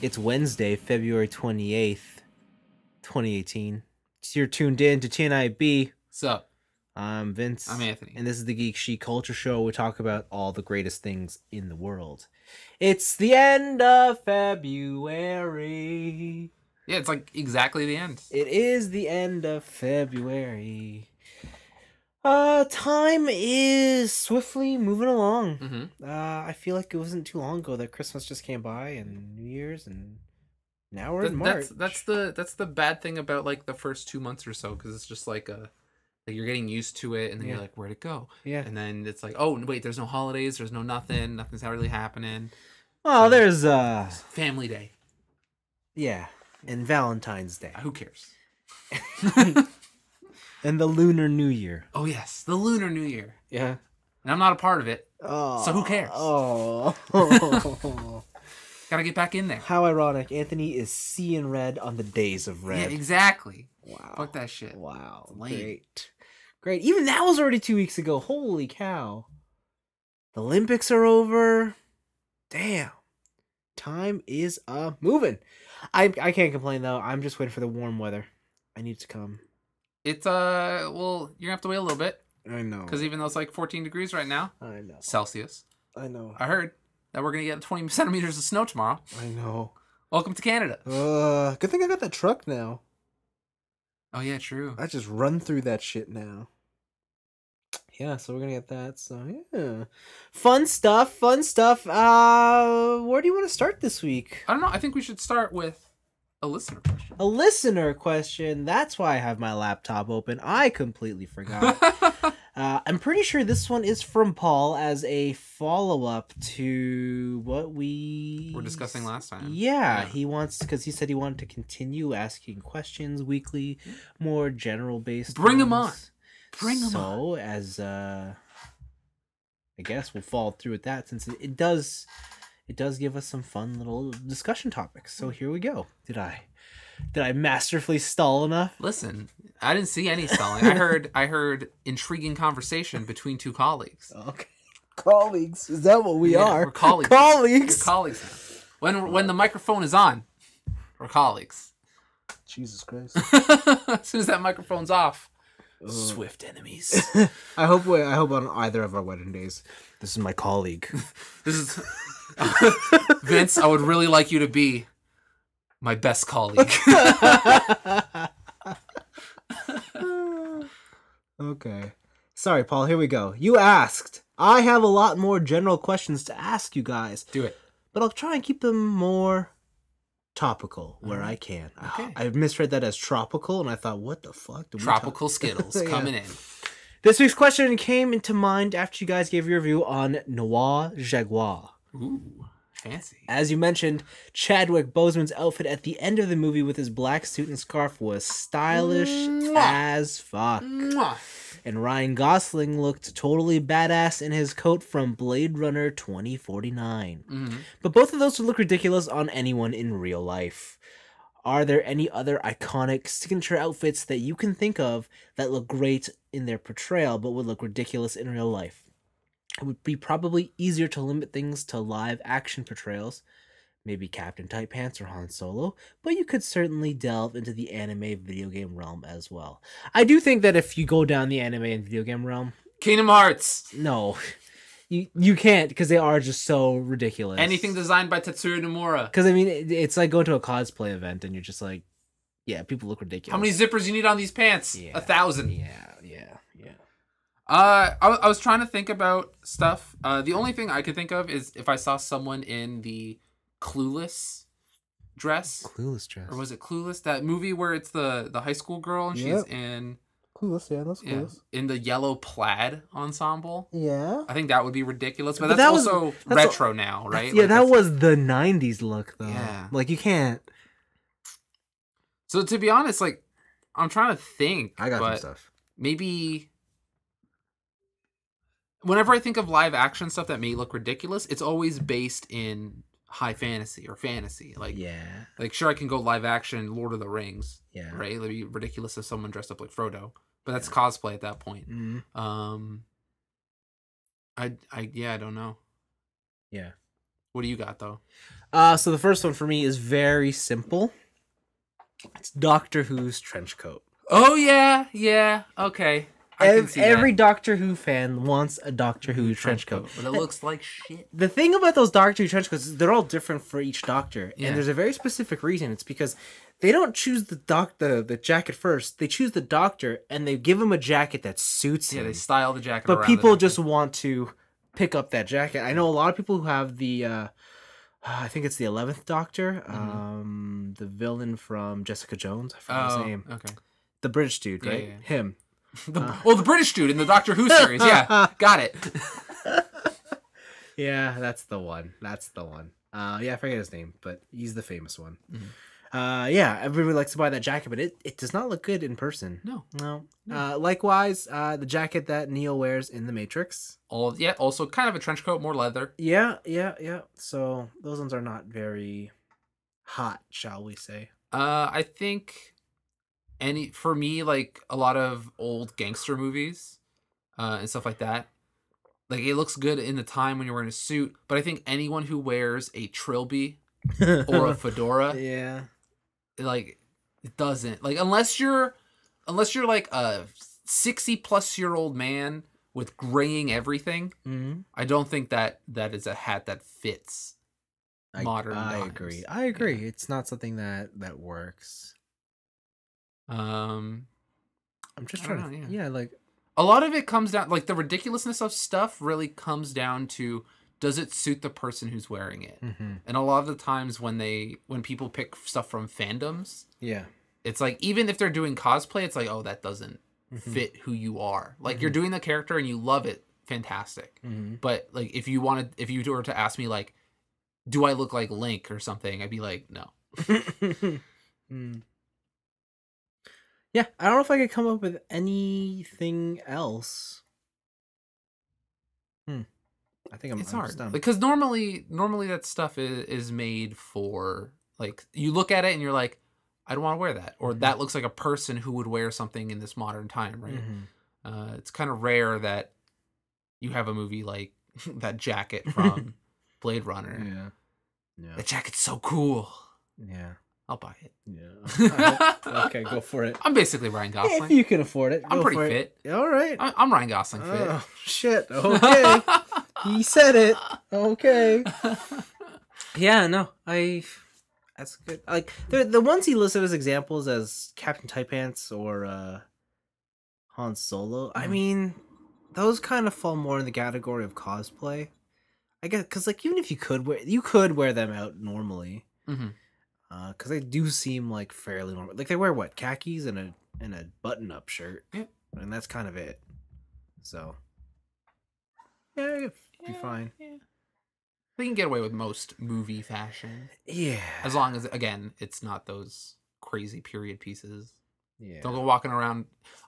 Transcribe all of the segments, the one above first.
It's Wednesday, February 28th, 2018. So you're tuned in to TNIAB. What's up? I'm Vince. I'm Anthony. And this is the Geek Chic Culture Show. We talk about all the greatest things in the world. It's the end of February. Yeah, it's like exactly the end. It is the end of February. Uh, time is swiftly moving along. Mm-hmm. Uh, I feel like it wasn't too long ago that Christmas just came by and New Year's, and now we're in March. that's that's the that's the bad thing about like the first two months or so because it's just like a like you're getting used to it and then Yeah. you're like where'd it go yeah. and then it's like oh wait there's no holidays there's no nothing nothing's really happening Well, there's uh, family day yeah, and Valentine's Day, who cares and the Lunar New Year. oh yes the lunar new year Yeah. and I'm not a part of it Oh. So who cares? Oh. gotta get back in there How ironic! Anthony is seeing red on the days of red. yeah exactly Wow. fuck that shit Wow. Great. Great. Even that was already two weeks ago. Holy cow. The Olympics are over. Damn. Time is uh moving. I I can't complain though. I'm just waiting for the warm weather. I need to come. It's uh well you're gonna have to wait a little bit I know. because even though it's like 14 degrees right now I know. celsius I know. I heard that we're gonna get 20 centimeters of snow tomorrow. I know. Welcome to Canada. Uh good thing I got that truck now. Oh yeah, true. I just run through that shit now. Yeah, so we're gonna get that. So yeah, fun stuff, fun stuff. Uh, where do you want to start this week? I don't know. I think we should start with a listener question. A listener question. That's why I have my laptop open. I completely forgot. uh, I'm pretty sure this one is from Paul as a follow up to what we We're discussing last time. Yeah, Yeah. he wants because he said he wanted to continue asking questions weekly, more general based. Bring 'em ones. Bring 'em so, as uh, I guess we'll follow through with that since it, it does, it does give us some fun little discussion topics. So hmm. here we go. Did I, did I masterfully stall enough? Listen, I didn't see any stalling. I heard I heard intriguing conversation between two colleagues. Okay, colleagues. Is that what we Yeah, are? we're colleagues. Colleagues. Your colleagues now. When when the microphone is on, we're colleagues. Jesus Christ. as soon as that microphone's off, Ugh. swift enemies. I hope. we- I hope on either of our wedding days, this is my colleague. This is Vince. I would really like you to be my best colleague. okay. Sorry, Paul. Here we go. You asked. I have a lot more general questions to ask you guys, Do it. but I'll try and keep them more topical where mm-hmm. I can. Okay. I misread that as tropical, and I thought, what the fuck? Tropical Skittles Yeah. coming in. This week's question came into mind after you guys gave your review on Noir Jaguar. Ooh, fancy. As you mentioned, Chadwick Boseman's outfit at the end of the movie with his black suit and scarf was stylish Mwah. as fuck. Mwah. And Ryan Gosling looked totally badass in his coat from Blade Runner 2049. Mhm. But both of those would look ridiculous on anyone in real life. Are there any other iconic signature outfits that you can think of that look great in their portrayal but would look ridiculous in real life? It would be probably easier to limit things to live action portrayals, maybe Captain Tight Pants or Han Solo, but you could certainly delve into the anime video game realm as well. I do think that if you go down the anime and video game realm, Kingdom Hearts. no, you you can't because they are just so ridiculous. Anything designed by Tetsuya Nomura. Because I mean, it, it's like going to a cosplay event and you're just like, yeah, people look ridiculous. How many zippers you need on these pants? Yeah. A thousand. Yeah, yeah, yeah. Uh, I, I was trying to think about stuff. Uh, the only thing I could think of is if I saw someone in the Clueless dress, Clueless dress. or was it Clueless? That movie where it's the the high school girl and Yep. she's in Clueless? Yeah, that's yeah, in the yellow plaid ensemble. Yeah. I think that would be ridiculous, but, But that's that was- also that's a- retro now, right? Yeah, Like, that was the '90s look though. Yeah. Like you can't. So to be honest, like I'm trying to think. I got some stuff. maybe whenever I think of live action stuff that may look ridiculous, it's always based in high fantasy or fantasy. Like, Yeah. like sure, I can go live action Lord of the Rings, Yeah. right? It'd be ridiculous if someone dressed up like Frodo, but that's cosplay at that point. Mhm. Um, I, I, yeah, I don't know. Yeah. What do you got though? Uh, so the first one for me is very simple. It's Doctor Who's trench coat. Oh yeah, yeah. Okay. I can Ev- every that. Doctor Who fan wants a Doctor Who trench coat. but it looks like shit. The thing about those Doctor Who trench coats is they're all different for each Doctor, Yeah. and there's a very specific reason. It's because they don't choose the doc the, the jacket first. They choose the Doctor, and they give him a jacket that suits Yeah, him. they style the jacket. but around people it. just want to pick up that jacket. I know a lot of people who have the. Uh, I think it's the eleventh Doctor, Mhm. um, the villain from Jessica Jones. I forgot Oh, his name. okay. The British dude, Yeah, right? yeah. Him. The, Uh. well, the British dude in the Doctor Who series. Yeah, got it. Yeah, that's the one. That's the one. Uh, yeah, I forget his name, but he's the famous one. Mhm. Uh, yeah, everybody likes to buy that jacket, but it, it does not look good in person. No. No. No. Uh, likewise, uh, the jacket that Neo wears in the Matrix. All yeah. Also, kind of a trench coat, more leather. Yeah, yeah, yeah. So those ones are not very hot, shall we say? Uh, I think any for me like a lot of old gangster movies, uh, and stuff like that. Like it looks good in the time when you're wearing a suit, but I think anyone who wears a trilby or a fedora, yeah. like it doesn't like unless you're unless you're like a 60 plus year old man with graying everything hmm i don't think that that is a hat that fits I, Modern I times. agree. I agree. It's not something that that works. Um I'm just trying don't to. know, yeah, like a lot of it comes down like the ridiculousness of stuff really comes down to does it suit the person who's wearing it mhm. and a lot of the times when they when people pick stuff from fandoms yeah. it's like even if they're doing cosplay it's like oh that doesn't Mhm. fit who you are like you're doing the character and you love it fantastic Mhm. but like if you wanted if you were to ask me like do i look like link or something i'd be like no Mm. Yeah, I don't know if I could come up with anything else. Hmm. I think I'm. it's I'm hard because normally normally that stuff is, is made for like you look at it and you're like i don't want to wear that or Mhm. that looks like a person who would wear something in this modern time right Mhm. uh, it's kind of rare that you have a movie like that jacket from blade runner Yeah. Yeah. that jacket's so cool Yeah. I'll buy it Yeah. okay, go for it. i'm basically ryan Gosling. If you can afford it, i'm go pretty for it. fit All right. I- i'm ryan gosling fit Oh shit. Okay. he said it. Okay. Yeah. No. I. That's good. Like the the ones he listed as examples as Captain Tight Pants or uh Han Solo. I Mhm. mean, those kind of fall more in the category of cosplay. I guess because like even if you could wear you could wear them out normally. Mhm. Uh, because they do seem like fairly normal. Like they wear what khakis and a and a button up shirt. Yeah. And that's kind of it. So. Yeah, it'd be Yeah, fine. yeah. they can get away with most movie fashion Yeah. as long as again it's not those crazy period pieces yeah. don't go walking around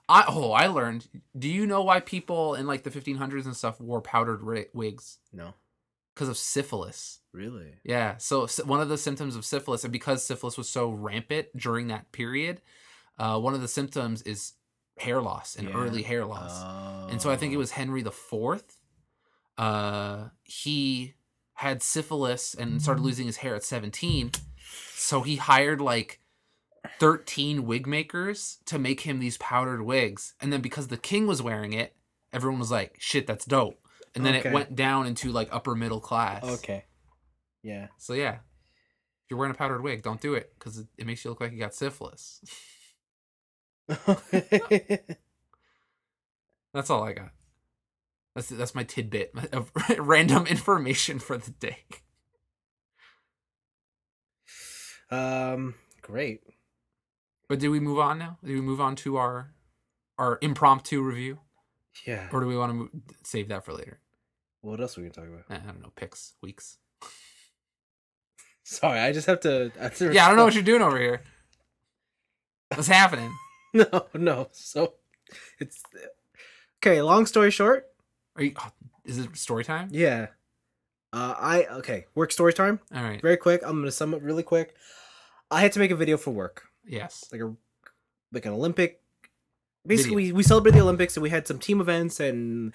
i oh i learned do you know why people in like the 1500s and stuff wore powdered ri- wigs No. Because of syphilis Really? yeah so one of the symptoms of syphilis and because syphilis was so rampant during that period uh, one of the symptoms is hair loss and Yeah. early hair loss and so I think it Oh. was Henry the Fourth. Uh, he had syphilis and started losing his hair at seventeen, so he hired like thirteen wig makers to make him these powdered wigs. And then because the king was wearing it, everyone was like, "Shit, that's dope." And then Okay. it went down into like upper middle class. Okay. Yeah. So yeah, if you're wearing a powdered wig, don't do it because it, it makes you look like you got syphilis. That's all I got. That's that's my tidbit of random information for the day. um. Great. But do we move on now? Do we move on to our our impromptu review, Yeah. or do we want to mo- save that for later? What else are we gonna talk about? I don't know, picks, weeks. Sorry, I just have to. I have to Yeah, I don't know what you're doing over here. What's happening? No, no. So, it's okay. Long story short. Are you? is it story time? Yeah. Uh, I okay. Work story time. All right. Very quick. I'm gonna sum up really quick. I had to make a video for work, Yes. like a like an Olympic. Basically, we, we celebrated the Olympics and we had some team events and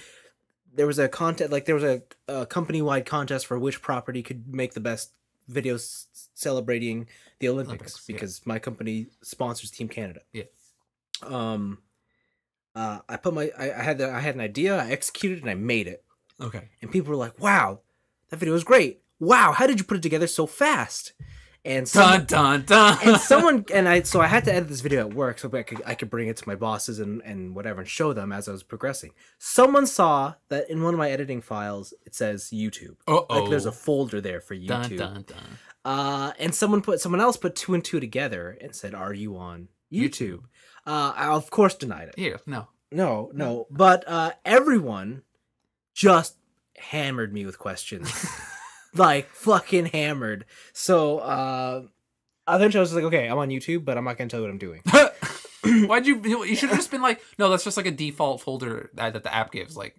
there was a contest like there was a, a company wide contest for which property could make the best videos celebrating the Olympics, Olympics, yeah. because my company sponsors Team Canada. Yeah. Um. Uh, I put my I, I had the, I had an idea. I executed and I made it, Okay. and people were like, "Wow, that video was great! Wow, how did you put it together so fast?" And someone, Dun dun dun. and someone and I so I had to edit this video at work so I could I could bring it to my bosses and and whatever and show them as I was progressing. Someone saw that in one of my editing files it says YouTube. Uh Like there's a folder there for YouTube. Dun dun dun. Uh, and someone put someone else put two and two together and said, "Are you on YouTube?" Uh, I of course denied it. Here, no. No, no. But uh, everyone just hammered me with questions, like fucking hammered. So uh, eventually I was like, "Okay, I'm on YouTube, but I'm not gonna tell you what I'm doing." Why'd you? You should have just been like, no, that's just like a default folder that, that the app gives. Like,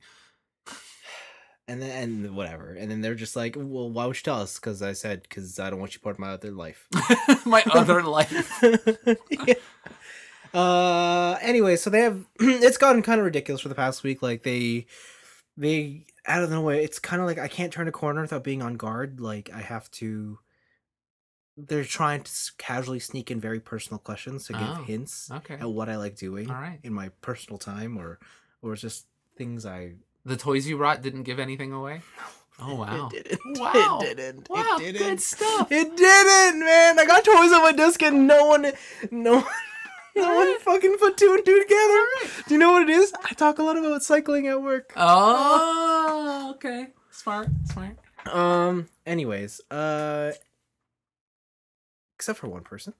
and then and whatever. And then they're just like, "Well, why would you tell us?" Because I said, "Because I don't want you part of my other life." my other life. Yeah. Uh anyway, so they have it's gotten kind of ridiculous for the past week. Like they they out of the way, it's kind of like I can't turn a corner without being on guard. Like I have to they're trying to casually sneak in very personal questions to give Oh, hints Okay. at what I like doing All right. in my personal time or or just things I The toys you brought didn't give anything away. Oh wow. It didn't. Wow. It didn't. Wow, It good didn't. stuff. It didn't, man. I got toys on my desk and no one, no, no one fucking put two and two together. Do you know what it is? I talk a lot about cycling at work. Oh, okay. Smart, smart. Um. Anyways, uh, except for one person,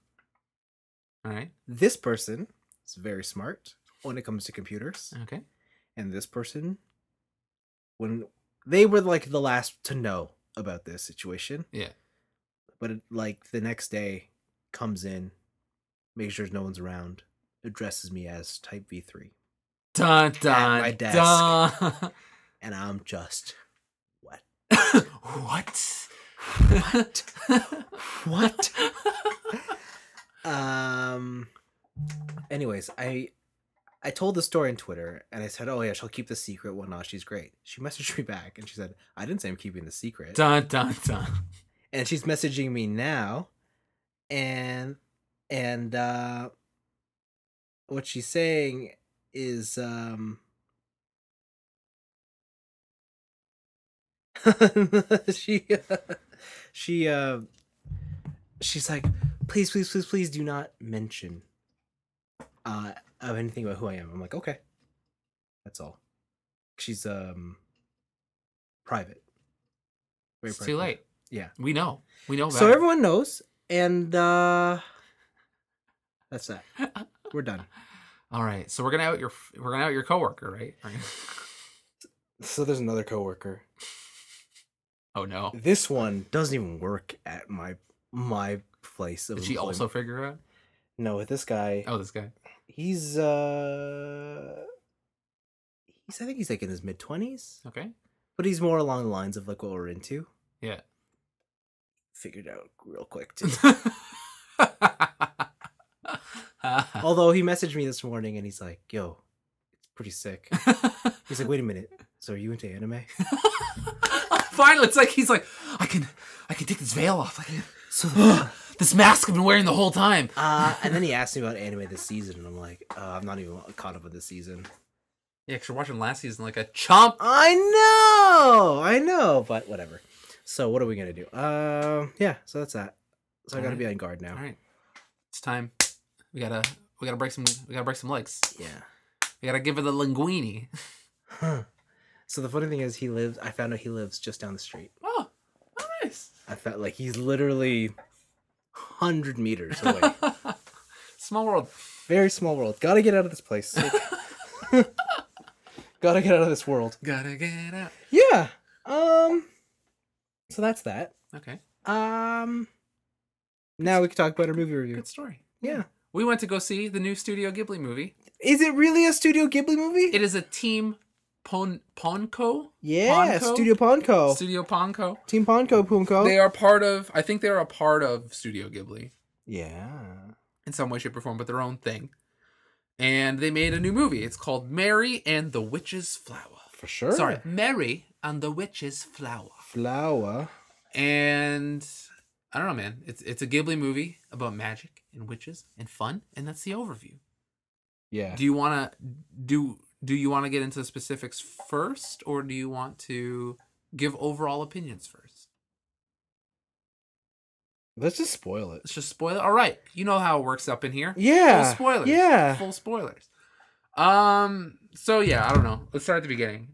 All right. this person is very smart when it comes to computers, Okay. and this person, when they were like the last to know about this situation, Yeah. but it, like the next day comes in makes sure no one's around addresses me as type v3 Dun dun my desk. dun. and i'm just what what? What? What? um anyways i i told the story on twitter and i said oh yeah she'll keep the secret whatnot she's great she messaged me back and she said i didn't say i'm keeping the secret dun dun dun. and she's messaging me now and and uh what she's saying is um she she uh she's like please please please please do not mention uh of anything about who I am. I'm like, okay. That's all. She's um private. Very It's too late. Yeah. We know. We know. So better. everyone knows, and uh that's that. We're done. All right. So we're gonna out your we're gonna out your coworker, right? Right. So there's another coworker. Oh no. This one doesn't even work at my my place of Did she employment. also figure out? No, with this guy, Oh, this guy. he's uh he's I think he's like in his mid twenties, Okay. but he's more along the lines of like what we're into. Yeah. Figured out real quick too. Although he messaged me this morning and he's like, "Yo, it's pretty sick." He's like, "Wait a minute, so are you into anime?" Finally, it's like he's like, I can, I can take this veil off. Can, So, this mask I've been wearing the whole time. uh, and then he asked me about anime this season, and I'm like, uh, "I'm not even caught up with this season." Yeah, because you're watching last season like a chump. I know, I know, but whatever. So what are we gonna do? Um, yeah. So that's that. So I gotta Alright. be on guard now. All right, it's time. We gotta, we gotta break some, we gotta break some legs. Yeah. We gotta give her the linguini. Huh. So the funny thing is, he lives. I found out he lives just down the street. Oh, nice. I felt like he's literally hundred meters away. Small world. Very small world. Gotta get out of this place. Gotta get out of this world. Gotta get out. Yeah. Um. So that's that. Okay, Um. Now we can talk about our movie review. good story. Yeah. We went to go see the new Studio Ghibli movie. Is it really a Studio Ghibli movie? It is a Team Pon Ponko yeah, Ponko? Studio Ponko. Studio Ponko. Team Ponko Punko. They are part of. I think they're a part of Studio Ghibli yeah. in some way, shape, or form, but their own thing. And they made a new movie. It's called Mary and the Witch's Flower. For sure. Sorry, Mary and the Witch's Flower. Flower. And I don't know, man. It's it's a Ghibli movie about magic and witches and fun, and that's the overview. Yeah. Do you want to do do you want to get into the specifics first, or do you want to give overall opinions first? Let's just spoil it. Let's just spoil it. All right, you know how it works up in here. Yeah. Full spoilers. Yeah. Full spoilers. Um. So yeah, I don't know. Let's start at the beginning.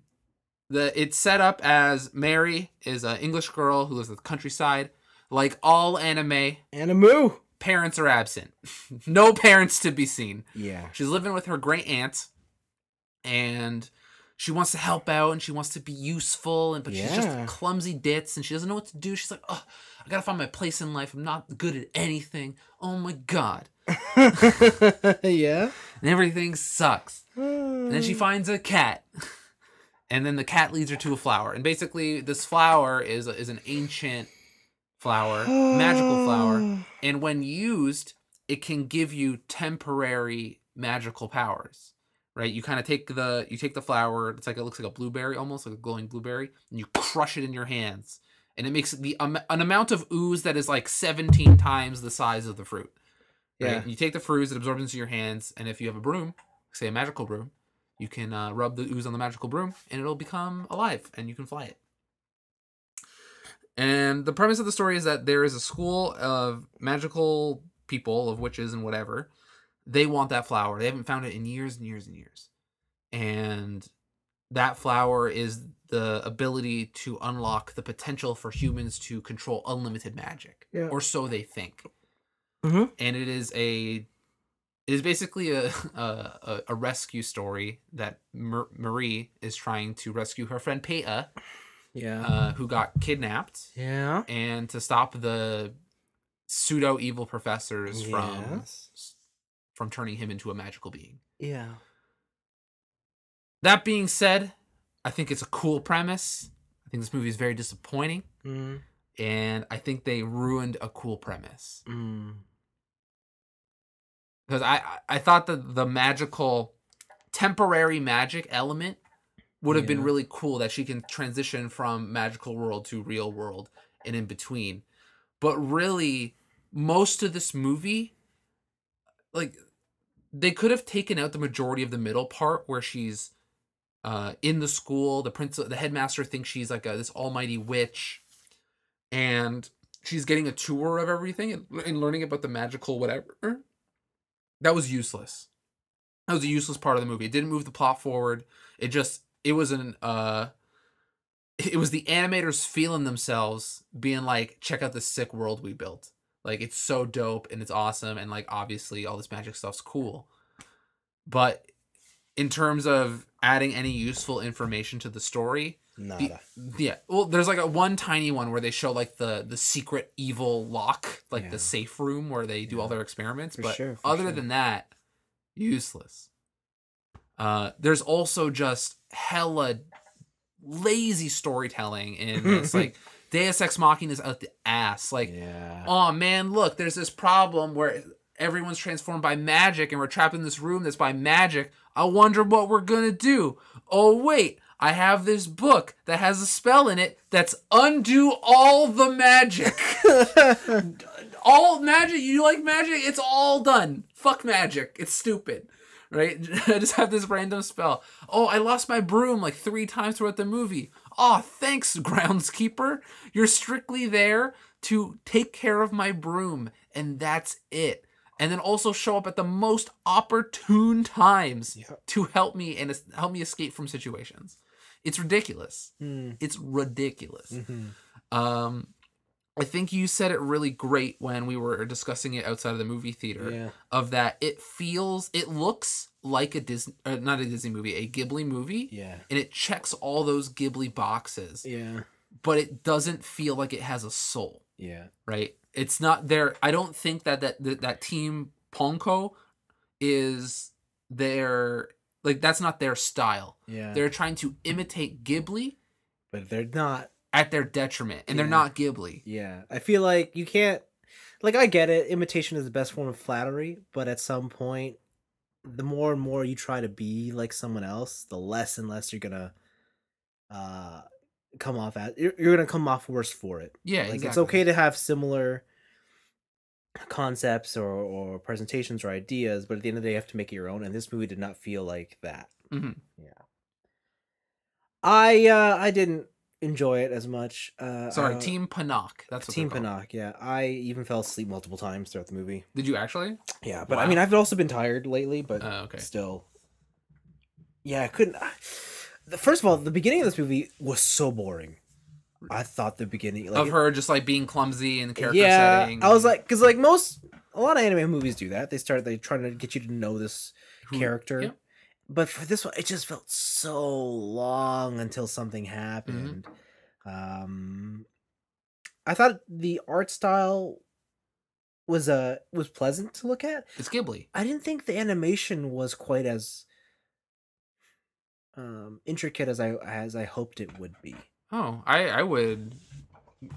The it's set up as Mary is an English girl who lives in the countryside. Like all anime, Animu. parents are absent. no parents to be seen. Yeah. She's living with her great aunt, and she wants to help out and she wants to be useful, and but she's just Yeah. clumsy ditz and she doesn't know what to do. She's like, oh, I gotta find my place in life. I'm not good at anything. Oh my god, yeah. and everything sucks. And then she finds a cat. And then the cat leads her to a flower. And basically, this flower is is an ancient flower, magical flower. And when used, it can give you temporary magical powers. Right? You kind of take the you take the flower. It's like it looks like a blueberry, almost like a glowing blueberry, and you crush it in your hands, and it makes the um, an amount of ooze that is like seventeen times the size of the fruit. Right? Yeah. And you take the fruit, it absorbs into your hands, and if you have a broom, say a magical broom, you can uh, rub the ooze on the magical broom, and it'll become alive, and you can fly it. And the premise of the story is that there is a school of magical people, of witches and whatever. They want that flower. They haven't found it in years and years and years. And that flower is the ability to unlock the potential for humans to control unlimited magic, Yeah. or so they think. Mhm. And it is a it is basically a a, a- a rescue story that Mer- Marie is trying to rescue her friend Peter, Yeah. uh, who got kidnapped, yeah. and to stop the pseudo evil professors from Yes. from turning him into a magical being. Yeah. That being said, I think it's a cool premise. I think this movie is very disappointing, Mm. and I think they ruined a cool premise. Mm. because I- I thought that the magical temporary magic element would have been really cool that she can transition from magical world to real world and in between. But really most of this movie like they could have taken out the majority of the middle part where she's uh in the school the prince the headmaster thinks she's like a, this almighty witch and she's getting a tour of everything and, and learning about the magical whatever that was useless. That was a useless part of the movie. It didn't move the plot forward. It just it was an uh it was the animators feeling themselves being like check out the sick world we built. Like it's so dope and it's awesome and like obviously all this magic stuff's cool. But in terms of adding any useful information to the story, the- yeah. Well, there's like a one tiny one where they show like the the secret evil lock, like Yeah. the safe room where they do all their experiments. For but sure, other sure. than that, useless. Uh, there's also just hella lazy storytelling in this. like Deus Ex Machina is out the ass. Like yeah. oh man, look, there's this problem where everyone's transformed by magic and we're trapped in this room that's by magic. I wonder what we're gonna do. Oh, wait, I have this book that has a spell in it that's undo all the magic. all magic, you like magic? It's all done. Fuck magic. It's stupid. Right? I just have this random spell. Oh, I lost my broom like three times throughout the movie. Oh, thanks, groundskeeper. You're strictly there to take care of my broom, and that's it. And then also show up at the most opportune times to help me and help me escape from situations. It's ridiculous. Mm. It's ridiculous. Mhm. Um, I think you said it really great when we were discussing it outside of the movie theater. Yeah. Of that, it feels, it looks like a Disney, uh, not a Disney movie, a Ghibli movie, Yeah. and it checks all those Ghibli boxes, Yeah. but it doesn't feel like it has a soul Yeah. right? It's not their. I don't think that that that, that team Ponko is their like that's not their style. Yeah. They're trying to imitate Ghibli but they're not. At their detriment, and they're not Ghibli. Yeah. I feel like you can't. Like I get it. Imitation is the best form of flattery, but at some point, the more and more you try to be like someone else, the less and less you're gonna uh come off as you're, you're gonna come off worse for it. Yeah, like it's okay to have similar concepts or or presentations or ideas, but at the end of the day, you have to make it your own. And this movie did not feel like that. Mhm. I uh I didn't enjoy it as much. Uh, Sorry, uh, Team Panak. That's what Team. Panak. Yeah, I even fell asleep multiple times throughout the movie. Did you actually? Yeah, but I mean, I've also been tired lately, but Oh, okay. still. Yeah, I couldn't. The, first of all, the beginning of this movie was so boring. I thought the beginning like of her just like being clumsy in the character yeah, setting. I was like, because like most a lot of anime movies do that. They start they trying to get you to know this who- character. yeah. But for this one, it just felt so long until something Mm-hmm. happened. Um, I thought the art style was uh was pleasant to look at. It's Ghibli. I didn't think the animation was quite as um intricate as I as I hoped it would be. Oh, I I would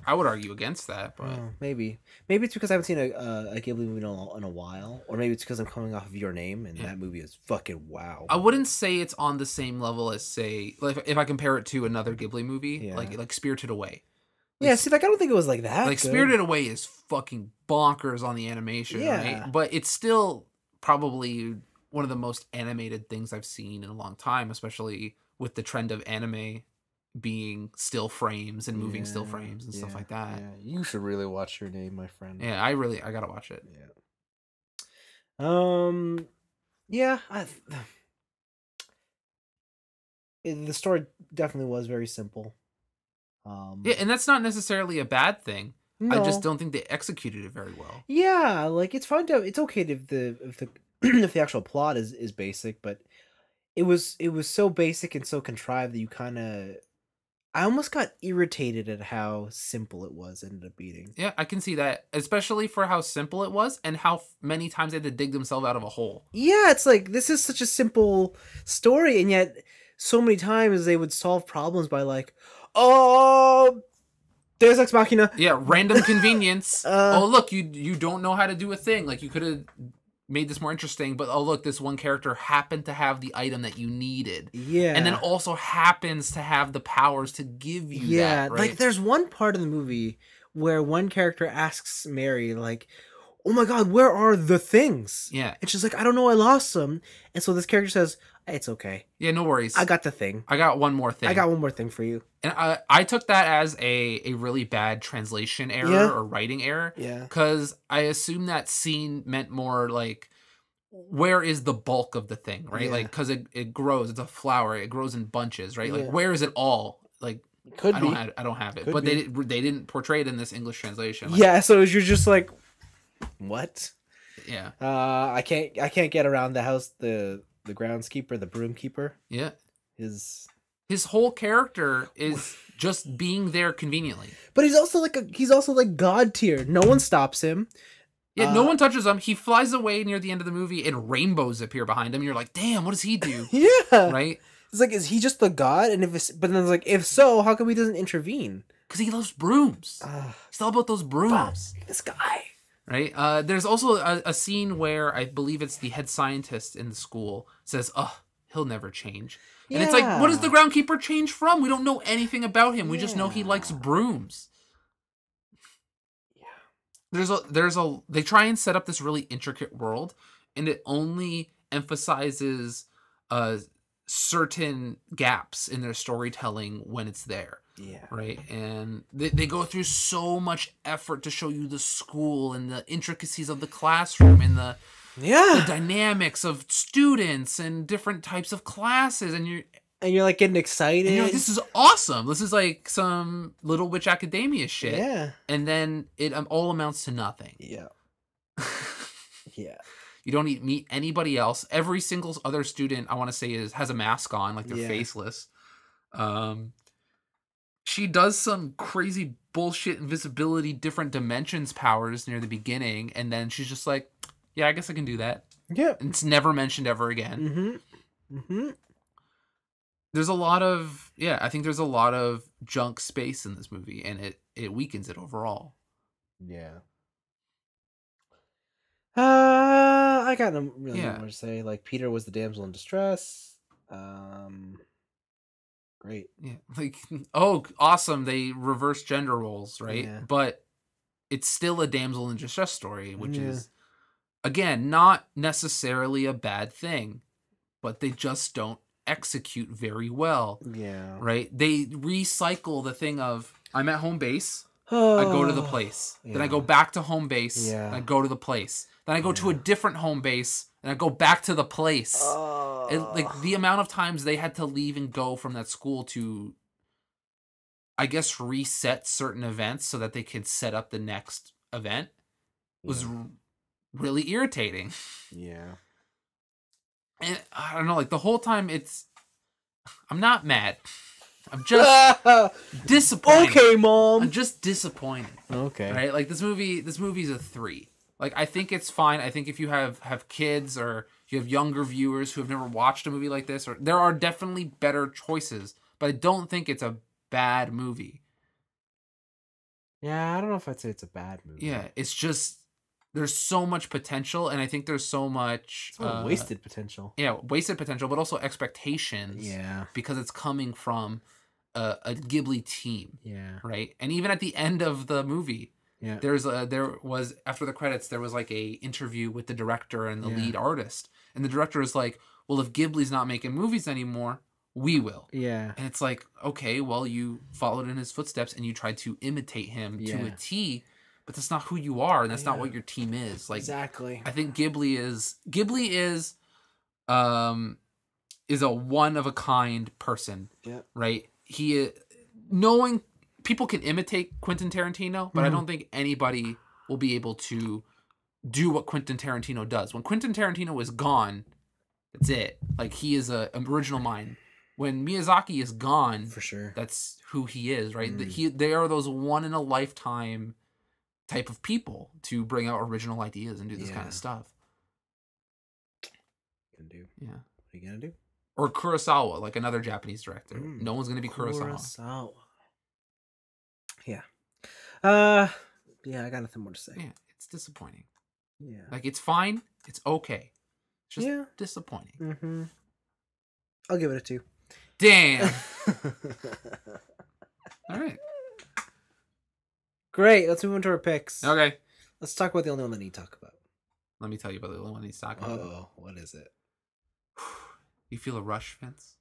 I would argue against that, but Oh, maybe maybe it's because I haven't seen a a, a Ghibli movie in a, in a while, or maybe it's because I'm coming off of Your Name, and Yeah. that movie is fucking wow. I wouldn't say it's on the same level as say like if I compare it to another Ghibli movie, like Yeah. like Spirited Away. yeah, see, like I don't think it was like that. like good. Spirited Away is fucking bonkers on the animation, Yeah. right? But it's still probably one of the most animated things I've seen in a long time, especially with the trend of anime being still frames and moving still frames and stuff like that. Yeah, you should really watch Your Name, my friend. Yeah, I really I gotta watch it. Yeah. Um. Yeah. I. it- the story definitely was very simple. Um. Yeah, and that's not necessarily a bad thing. I just don't think they executed it very well. Yeah, like it's fine to it's okay if the if the if the actual plot is is basic, but it was it was so basic and so contrived that you kind of I almost got irritated at how simple it was ended up being. Yeah, I can see that, especially for how simple it was and how f- many times they had to dig themselves out of a hole. Yeah, it's like this is such a simple story, and yet so many times they would solve problems by like, oh, there's Ex Machina. Yeah, random convenience. Uh, oh, look, you you don't know how to do a thing. Like you could have made this more interesting, but oh look, this one character happened to have the item that you needed, Yeah, and then also happens to have the powers to give you yeah, that. Right? like there's one part of the movie where one character asks Mary like, "Oh my God, where are the things?" yeah, And she's like, "I don't know, I lost them." And so this character says, "It's okay, yeah. No worries. I got the thing. I got one more thing. I got one more thing for you." and I I took that as a a really bad translation error Yeah. or writing error. Yeah, because I assume that scene meant more like where is the bulk of the thing, right? Yeah. Like because it, it grows, it's a flower, it grows in bunches, right? Yeah. Like where is it all? Like could I don't have, I don't have it, Could but be. they they didn't portray it in this English translation. Like, yeah, so you're just like, what? yeah, Uh, I can't. I can't get around the house. The the groundskeeper, the broomkeeper, yeah. His His whole character is just being there conveniently. But he's also like a. He's also like god tier. No one stops him. Yeah, no Uh, one touches him. He flies away near the end of the movie, and rainbows appear behind him. You're like, damn, what does he do? Yeah. right? It's like, is he just the god? And if it's, but then it's like, if so, how come he doesn't intervene? Because he loves brooms. Uh, He's all about those brooms. this guy. Right? Uh, there's also a, a scene where I believe it's the head scientist in the school says, "Oh, he'll never change," and it's like, what does the Yeah. groundkeeper change from? We don't know anything about him. We just know he likes brooms. Yeah. There's a there's a they try and set up this really intricate world, and it only emphasizes uh certain gaps in their storytelling when it's there Yeah. right and they, they go through so much effort to show you the school and the intricacies of the classroom and the, yeah the dynamics of students and different types of classes and you're, And you're like getting excited. like this is awesome this is like some little witch academia shit Yeah. and then it um, all amounts to nothing Yeah. Yeah. you don't meet anybody else every single other student i want to say is has a mask on like they're Yeah. faceless um she does some crazy bullshit invisibility different dimensions powers near the beginning and then she's just like yeah i guess i can do that Yeah. and it's never mentioned ever again Mm-hmm. Mm-hmm. there's a lot of yeah i think there's a lot of junk space in this movie and it it weakens it overall Yeah. Uh, I got no really Yeah. more to say. Like Peter was the damsel in distress. Um, Great. Yeah, like oh, awesome! They reverse gender roles, right? Yeah. But it's still a damsel in distress story, which Yeah. is again not necessarily a bad thing, but they just don't execute very well, Yeah. right? They recycle the thing of I'm at home base, I go to the place, then I go back to home base, Yeah. I go to the place, then I go to a different home base, and I go back to the place Oh. it, like the oh. amount of times they had to leave and go from that school to i guess reset certain events so that they could set up the next event was Yeah. r- really irritating yeah. and i don't know like the whole time it's i'm not mad i'm just disappointed okay, mom. i'm just disappointed Okay. right like this movie this movie's a three like i think it's fine i think if you have have kids or you have younger viewers who have never watched a movie like this or there are definitely better choices but i don't think it's a bad movie Yeah, I don't know if I'd say it's a bad movie. yeah it's just there's so much potential and i think there's so much It's uh, wasted potential. yeah wasted potential but also expectations Yeah. because it's coming from a, a ghibli team Yeah. right and even at the end of the movie Yeah. there's a there was after the credits there was like a interview with the director and the Yeah. lead artist and the director is like well if ghibli's not making movies anymore we will Yeah. and it's like okay well you followed in his footsteps and you tried to imitate him to a T, but that's not who you are and that's not what your team is like exactly. i think ghibli is ghibli is um is a one of a kind person Yeah. right he knowing people can imitate quentin tarantino but i Mhm. don't think anybody will be able to do what quentin tarantino does when quentin tarantino is gone that's it like he is a an original mind when miyazaki is gone For sure. that's who he is right Mm. he they are those one in a lifetime type of people to bring out original ideas and do this kind of stuff Gonna do. yeah What are you gonna do? or kurosawa like another japanese director Mm. no one's gonna be kurosawa Kurosawa. Yeah. Uh. Yeah, I got nothing more to say. yeah it's disappointing Yeah. like it's fine it's okay it's just Yeah. disappointing Mm-hmm. I'll give it a two. damn all right Great. Let's move on to our picks. okay Let's talk about the only one that need to talk about. let me tell you about the only one he's talking about oh. What is it? you feel a rush Vince?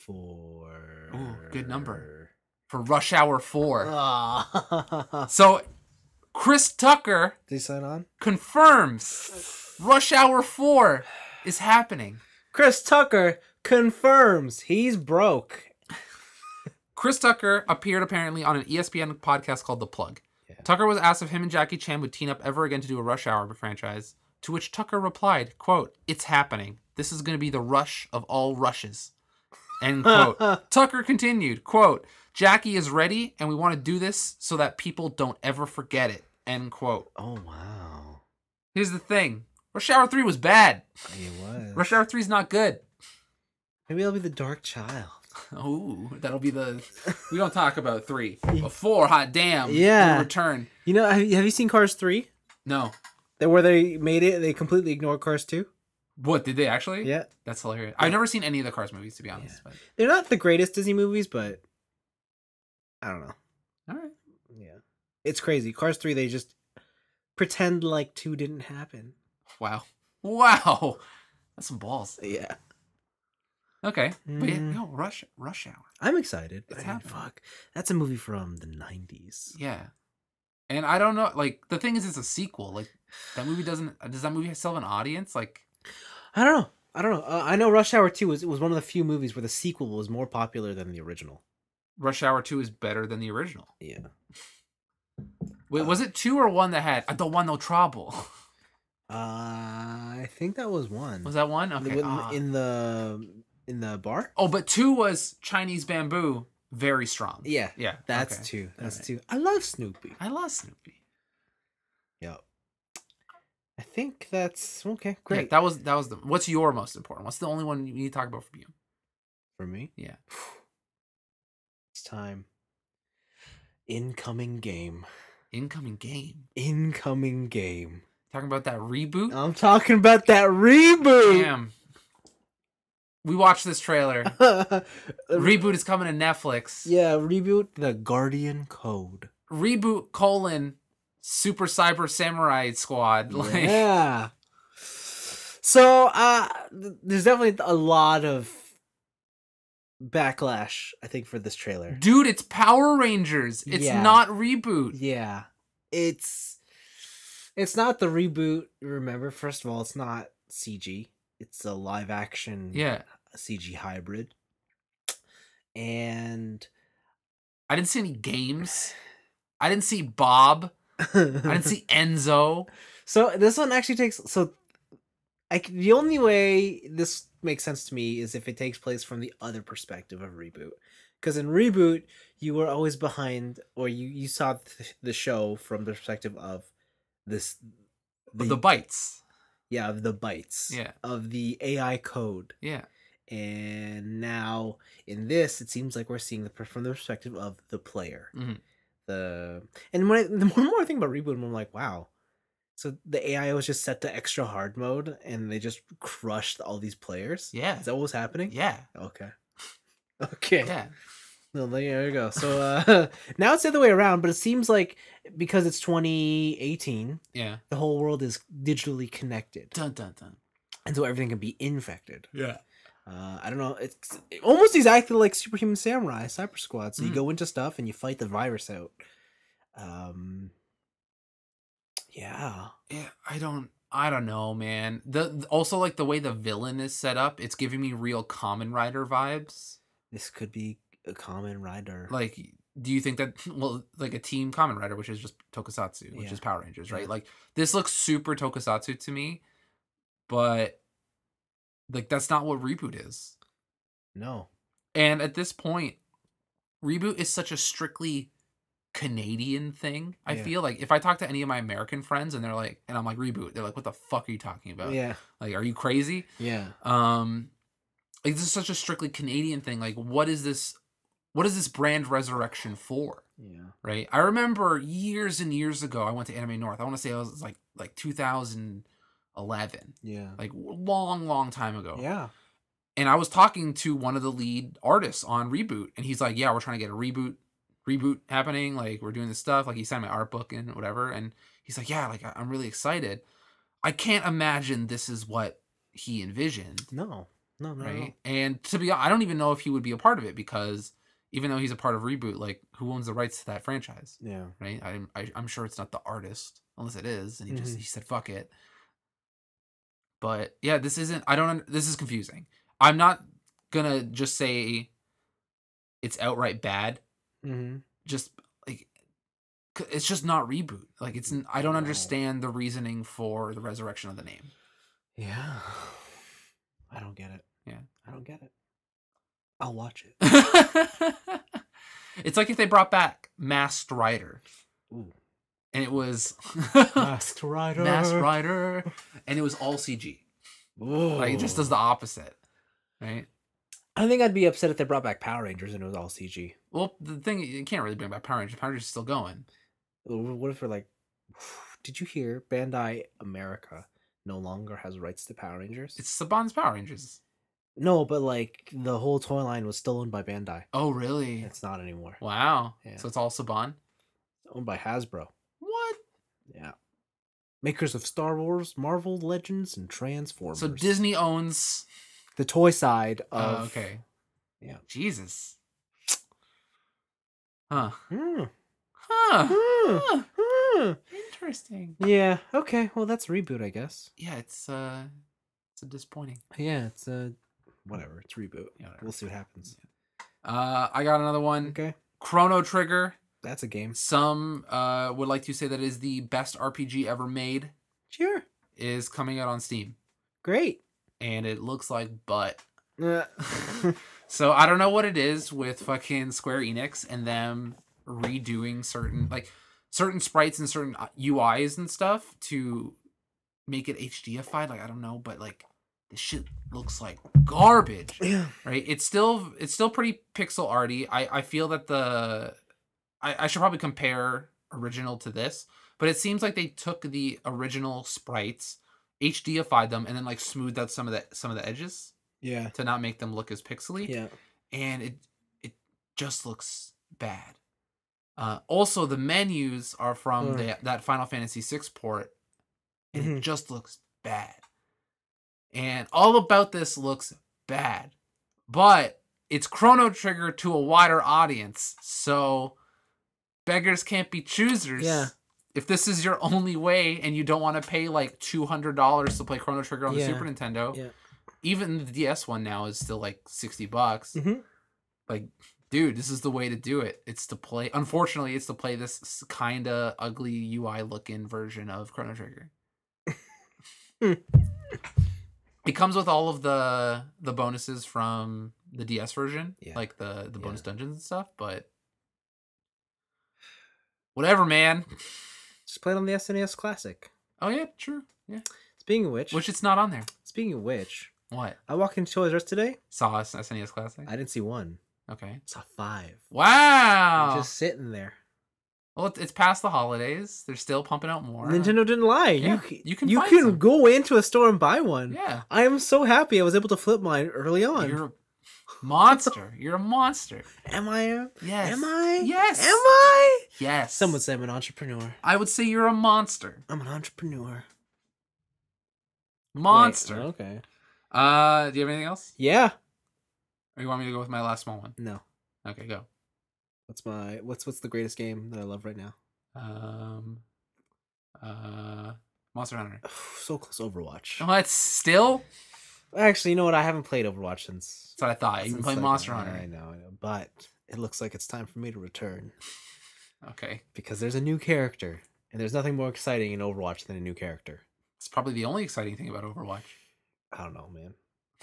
For. Ooh, good number. For rush hour 4 Ah. so chris tucker Did he sign on? confirms rush hour 4 is happening Chris Tucker confirms he's broke. Chris Tucker appeared apparently on an ESPN podcast called The Plug. Yeah. Tucker was asked if him and Jackie Chan would team up ever again to do a Rush Hour franchise, to which Tucker replied, quote, It's happening. This is going to be the rush of all rushes. End quote. Tucker continued, quote, Jackie is ready and we want to do this so that people don't ever forget it. End quote. Oh wow. Here's the thing. Rush Hour 3 was bad. It was. Rush Hour 3 is not good. Maybe I'll be the dark child. Ooh, that'll be the. We don't talk about three, but four. Hot damn! Yeah. return. You know, have you, have you seen Cars 3? No, That where they made it, they completely ignored Cars 2? what did they actually? Yeah. that's hilarious. I've never seen any of the Cars movies to be honest. Yeah. But They're not the greatest Disney movies, but I don't know. all right, Yeah. It's crazy. Cars 3, they just pretend like 2 didn't happen. wow, wow, that's some balls. Yeah. Okay, but yeah, Mm. no, Rush Rush Hour. I'm excited. It's I mean, fuck. That's a movie from the 90s. Yeah, and I don't know. Like the thing is, it's a sequel. Like that movie doesn't. Does that movie still have an audience? Like I don't know. I don't know. Uh, I know Rush Hour 2 was, it was one of the few movies where the sequel was more popular than the original. Rush Hour Two is better than the original. Yeah. Wait, was it two or one that had I don't want no trouble? Uh, I think that was one. Was that one? Okay. in, ah. in the in the bar? Oh, but two was Chinese bamboo, very strong. Yeah. Yeah, That's okay. two. That's Alright. two. I love Snoopy. I love Snoopy. Yep. I think that's okay. Yeah, Great that was that was the. What's your most important? What's the only one you need to talk about for you? for me. Yeah. Time. Incoming game. Incoming game. Incoming game. Talking about that reboot. I'm talking about that reboot. Damn. we watched this trailer. Reboot is coming to Netflix. yeah, reboot the Guardian Code. Reboot colon Super Cyber Samurai Squad. Like yeah. So uh there's definitely a lot of backlash, I think, for this trailer. dude, it's Power Rangers. It's Yeah. not reboot. Yeah. It's it's not the reboot, remember? First of all, it's not CG. It's a live action Yeah. CG hybrid. And I didn't see any games. I didn't see Bob. I didn't see Enzo. So this one actually takes so I the only way this makes sense to me is if it takes place from the other perspective of reboot. Because in reboot, you were always behind, or you you saw th- the show from the perspective of this The, the bites. yeah of the bites. Yeah. of the AI code. Yeah. And now in this, it seems like we're seeing the from the perspective of the player. Mhm. The and when I, the more, more I think about reboot, I'm like, wow. So the AI was just set to extra hard mode, and they just crushed all these players. Yeah. is that what was happening? Yeah. Okay. Okay. Yeah. No, there you go. So uh, now it's the other way around, but it seems like because it's 2018, Yeah. the whole world is digitally connected, Dun dun dun. and so everything can be infected. Yeah. Uh, I don't know. It's almost exactly like Superhuman Samurai, Cyber Squad. So you Mm. go into stuff and you fight the virus out. Um, yeah. Yeah. I don't. I don't know, man. The also like the way the villain is set up, it's giving me real Kamen Rider vibes. This could be a Kamen Rider. Like, do you think that well, like a team Kamen Rider, which is just Tokusatsu, which Yeah. is Power Rangers, right? Yeah. Like this looks super Tokusatsu to me, but like that's not what reboot is. no. And at this point, reboot is such a strictly Canadian thing. I Yeah. feel like if I talk to any of my American friends and they're like, and I'm like reboot, they're like, "What the fuck are you talking about? Yeah. Like, are you crazy?" Yeah. Um, like this is such a strictly Canadian thing. Like, what is this? What is this brand resurrection for? Yeah. Right? I remember years and years ago, I went to Anime North. I want to say it was like like 2011, Yeah. like long, long time ago Yeah. and I was talking to one of the lead artists on Reboot, and he's like, "Yeah, we're trying to get a reboot, reboot happening. Like, we're doing this stuff. Like, he signed my art book and whatever." And he's like, "Yeah, like I'm really excited. I can't imagine this is what he envisioned, No. No. No. right? And to be, I don't even know if he would be a part of it because even though he's a part of Reboot, like, who owns the rights to that franchise, Yeah. right? I'm, I, I'm sure it's not the artist, unless it is, and he just Mhm. he said, "Fuck it." But yeah, this isn't. I don't. This is confusing. I'm not gonna just say it's outright bad. Mm-hmm. Just like it's just not reboot. Like it's. I don't understand the reasoning for the resurrection of the name. Yeah. I don't get it. Yeah. I don't get it. I'll watch it. it's like if they brought back Masked Rider, Ooh. and it was Masked Rider. Masked Rider, and it was all CG. Like it just does the opposite, right? I think I'd be upset if they brought back Power Rangers and it was all CG. Well, the thing you can't really bring back Power Rangers. Power Rangers is still going. What if we're like, did you hear Bandai America no longer has rights to Power Rangers? It's Saban's Power Rangers. no, but like the whole toy line was still owned by Bandai. Oh, really? It's not anymore. Wow. Yeah. So it's all Saban. owned by Hasbro. What? Yeah. Makers of Star Wars, Marvel Legends, and Transformers. So Disney owns. the toy side Oh, of okay. yeah. Jesus. Huh. Hmm, Huh. hmm, Huh. hmm. Interesting. Yeah. Okay. Well, that's reboot, I guess. Yeah, it's uh, it's a disappointing. Yeah. It's a whatever. It's reboot. Yeah, whatever. We'll see what happens. Uh, I got another one. Okay. Chrono Trigger. That's a game. Some uh would like to say that it is the best RPG ever made. Sure. Is coming out on Steam, Great. and it looks like butt. Uh, So I don't know what it is with fucking Square Enix and them redoing certain like certain sprites and certain uh, UIs and stuff to make it HDified. Like I don't know, but like this shit looks like garbage, yeah. right? It's still it's still pretty pixel arty. I I feel that the I, I should probably compare original to this, but it seems like they took the original sprites, HDified them, and then like smoothed out some of the some of the edges Yeah. to not make them look as pixely. Yeah. and it it just looks bad. Uh, also, the menus are from Ugh. the, that Final Fantasy VI port, and Mhm. it just looks bad. And all about this looks bad, but it's Chrono Trigger to a wider audience, so beggars can't be choosers. Yeah. If this is your only way, and you don't want to pay like two hundred dollars to play Chrono Trigger on the Super Nintendo, Yeah. Even the DS one now is still like sixty bucks Mhm. like dude this is the way to do it it's to play unfortunately it's to play this kind of ugly ui looking version of chrono trigger it comes with all of the the bonuses from the ds version Yeah. like the the bonus Yeah. dungeons and stuff but whatever man Just play it on the SNES Classic. oh yeah true yeah Speaking of which, which it's not on there speaking of which, what I walked into Toys R Us today. saw us snes classic I didn't see one. okay Saw five. wow Just sitting there. well it's, it's past the holidays they're still pumping out more Nintendo didn't lie. Yeah, you c- you can you find can some. go into a store and buy one. yeah I am so happy I was able to flip mine early on. You're a monster. You're a monster. Am I? a- Yes. Am I? Yes. Am I? Yes. Some would say I'm an entrepreneur. I would say you're a monster. I'm an entrepreneur. Monster. Wait, okay. Uh, do you have anything else? Yeah. Or you want me to go with my last small one? No. Okay, go. What's my what's what's the greatest game that I love right now? Um, uh, Monster Hunter. so close Overwatch. Oh, What? Still? Actually, you know what? I haven't played Overwatch since. That's what I thought. You can since, play like, Monster Hunter. I know, I know, but it looks like it's time for me to return Okay. because there's a new character, and there's nothing more exciting in Overwatch than a new character. It's probably the only exciting thing about Overwatch. I don't know, man.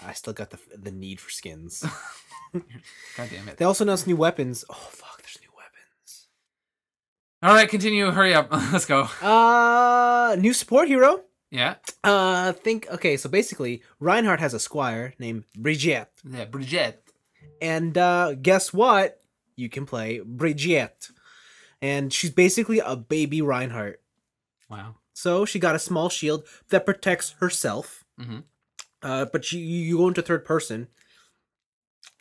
I still got the the need for skins. God damn it. they also announced new weapons. Oh fuck, there's new weapons. All right, continue. Hurry up. Let's go. Uh, new support hero. Yeah. Uh, think okay. So basically, Reinhardt has a squire named Brigitte, Yeah, Brigitte. and uh, guess what? You can play Brigitte, and she's basically a baby Reinhardt. Wow. So she got a small shield that protects herself. Mhm. Uh, but you you go into third person.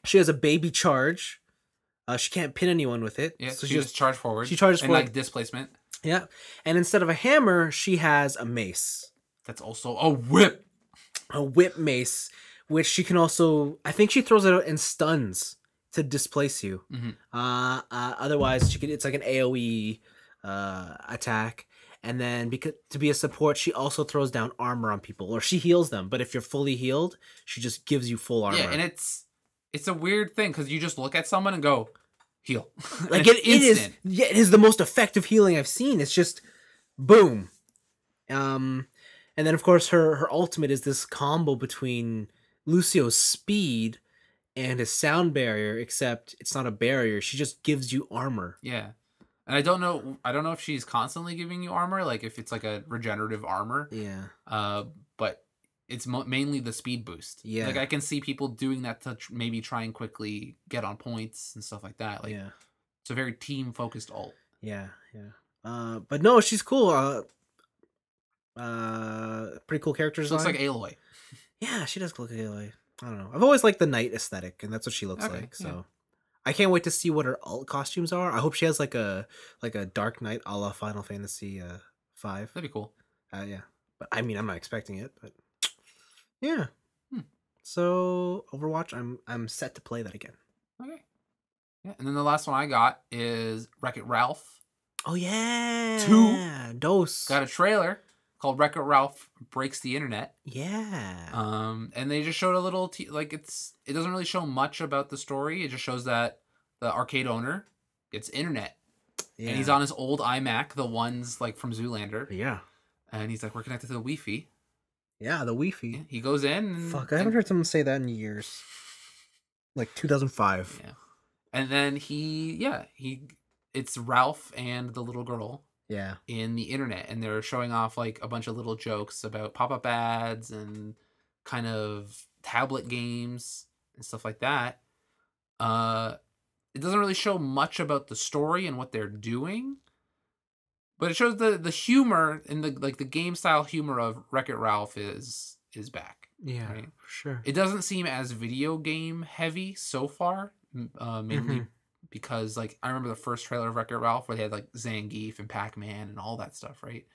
She has a baby charge. Uh, she can't pin anyone with it. Yeah, so she she just charge forward. she charges and forward. like displacement. yeah. And instead of a hammer, she has a mace, That's also a whip. a whip mace, which she can also. I think she throws it out and stuns to displace you. Mhm. Uh, uh, otherwise, she could. It's like an AOE uh, attack. And then because to be a support, she also throws down armor on people, or she heals them. But if you're fully healed, she just gives you full armor. Yeah, and it's it's a weird thing because you just look at someone and go, heal. Like it, it is yeah it is the most effective healing i've seen it's just boom um and then of course her her ultimate is this combo between lucio's speed and his sound barrier except it's not a barrier she just gives you armor Yeah. And I don't know I don't know if she's constantly giving you armor, like if it's like a regenerative armor. yeah Uh, but it's mo- mainly the speed boost. Yeah. Like I can see people doing that to tr- maybe try and quickly get on points and stuff like that. Like yeah it's a very team focused ult. yeah yeah uh but no she's cool uh uh pretty cool character She looks like Aloy. Yeah, she does look like Aloy. I don't know. I've always liked the knight aesthetic, and that's what she looks Okay, like. yeah. So I can't wait to see what her alt costumes are. I hope she has like a like a dark knight a la Final Fantasy uh five. That'd be cool. Uh, yeah, but I mean I'm not expecting it, but yeah. Hmm. So Overwatch, I'm I'm set to play that again. Okay. Yeah. And then the last one I got is Wreck It Ralph. Oh yeah, Two. dose. Got a trailer called Wreck It Ralph Breaks the Internet. Yeah, Um, and they just showed a little, te- like it's, it doesn't really show much about the story. It just shows that the arcade owner gets internet, yeah. and he's on his old iMac, the ones like from Zoolander, Yeah, and he's like, we're connected to the Wi-Fi. yeah, the Wi-Fi. Yeah, He goes in. And, Fuck, I haven't and, heard someone say that in years. Like 2005. Yeah, and then he, yeah, he, it's Ralph and the little girl Yeah. in the internet, and they're showing off like a bunch of little jokes about pop-up ads and kind of tablet games and stuff like that. Uh, it doesn't really show much about the story and what they're doing, but it shows the the humor and the like the game style humor of Wreck It Ralph is is back. Yeah, Right. sure. It doesn't seem as video game heavy so far, uh, mainly Mhm. Because like I remember the first trailer of Wreck-It Ralph where they had like Zangief and Pac-Man and all that stuff, right?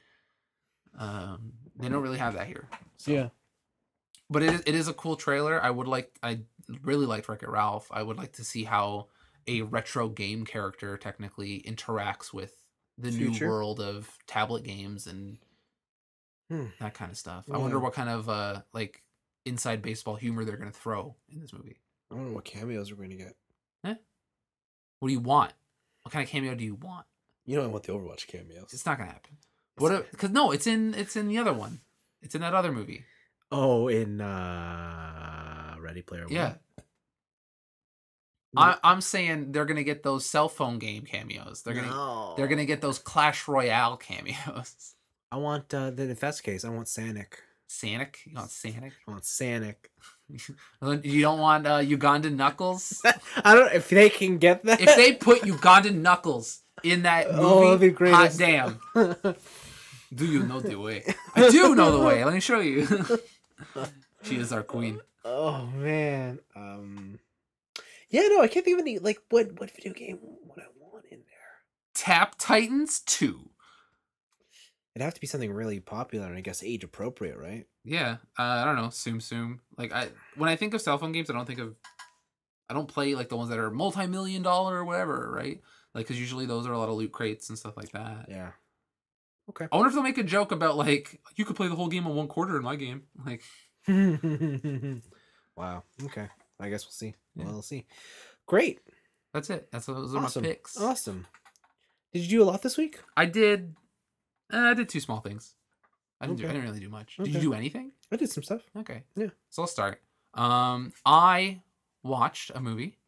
Um, they don't really have that here. So. Yeah. but it is, it is a cool trailer. I would like I really liked Wreck It Ralph. I would like to see how a retro game character technically interacts with the Future? new world of tablet games and Hmm. that kind of stuff. I wonder what kind of uh like inside baseball humor they're gonna throw in this movie. I don't know what cameos we're gonna get. What do you want? What kind of cameo do you want? You know I want the Overwatch cameos. It's not gonna happen. What? Because no, it's in it's in the other one. It's in that other movie. Oh, in uh Ready Player One. Yeah. I, I'm saying they're gonna get those cell phone game cameos. They're gonna No. they're gonna get those Clash Royale cameos. I want uh then if that's the case, I want Sanic. Sanic, you want Sanic? I want Sanic. You don't want uh, Ugandan Knuckles? I don't if they can get that. if they put Ugandan Knuckles in that movie, Oh, be hot damn. Do you know the way? I do know the way. Let me show you. she is our queen. oh man. Um Yeah, no, I can't think of any like what what video game would I want in there? Tap Titans 2. It'd have to be something really popular and I guess age appropriate, right? Yeah, uh, I don't know, Zoom Zoom. Like I, when I think of cell phone games, I don't think of, I don't play like the ones that are multi-million dollar or whatever, right? Like, because usually those are a lot of loot crates and stuff like that. Yeah. Okay. I wonder if they'll make a joke about like you could play the whole game in one quarter in my game. Like, wow. Okay. I guess we'll see. Yeah. We'll see. Great. that's it. That's those are Awesome. my picks. Awesome. Did you do a lot this week? I did, uh, I did two small things. I didn't do. I Okay. didn't really do much. Did Okay. you do anything? I did some stuff. Okay. Yeah. So let's start. Um, I watched a movie.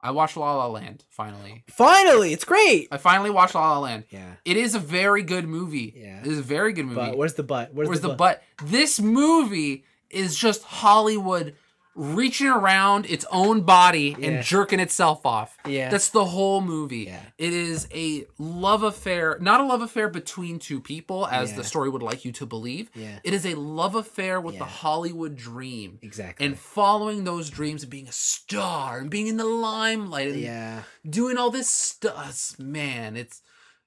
I watched La La Land finally. Finally, it's great. I finally watched La La Land. Yeah. It is a very good movie. Yeah. It is a very good movie. But where's the butt? Where's, Where's the, butt? This movie is just Hollywood reaching around its own body Yeah. and jerking itself off. Yeah. That's the whole movie. Yeah. It is a love affair, not a love affair between two people, as Yeah. the story would like you to believe. Yeah. It is a love affair with the Hollywood dream. Exactly. And following those dreams and being a star and being in the limelight and yeah. doing all this stuff. Man, it's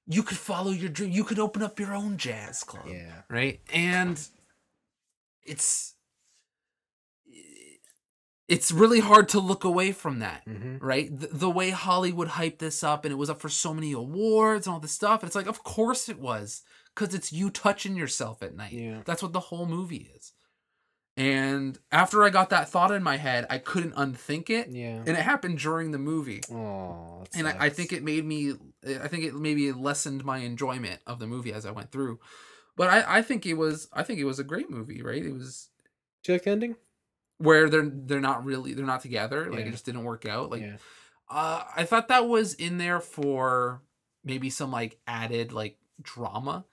you could follow your dream. You could open up your own jazz club Yeah. right and it's it's really hard to look away from that Mm-hmm. right the, the way hollywood hyped this up and it was up for so many awards and all this stuff and it's like of course it was because it's you touching yourself at night Yeah. that's what the whole movie is and after i got that thought in my head i couldn't unthink it Yeah. and it happened during the movie Oh. and I, I think it made me i think it maybe lessened my enjoyment of the movie as i went through but i i think it was i think it was a great movie right it was Do you like the ending? Where they're they're not really they're not together like Yeah. it just didn't work out like yeah. uh i thought that was in there for maybe some like added like drama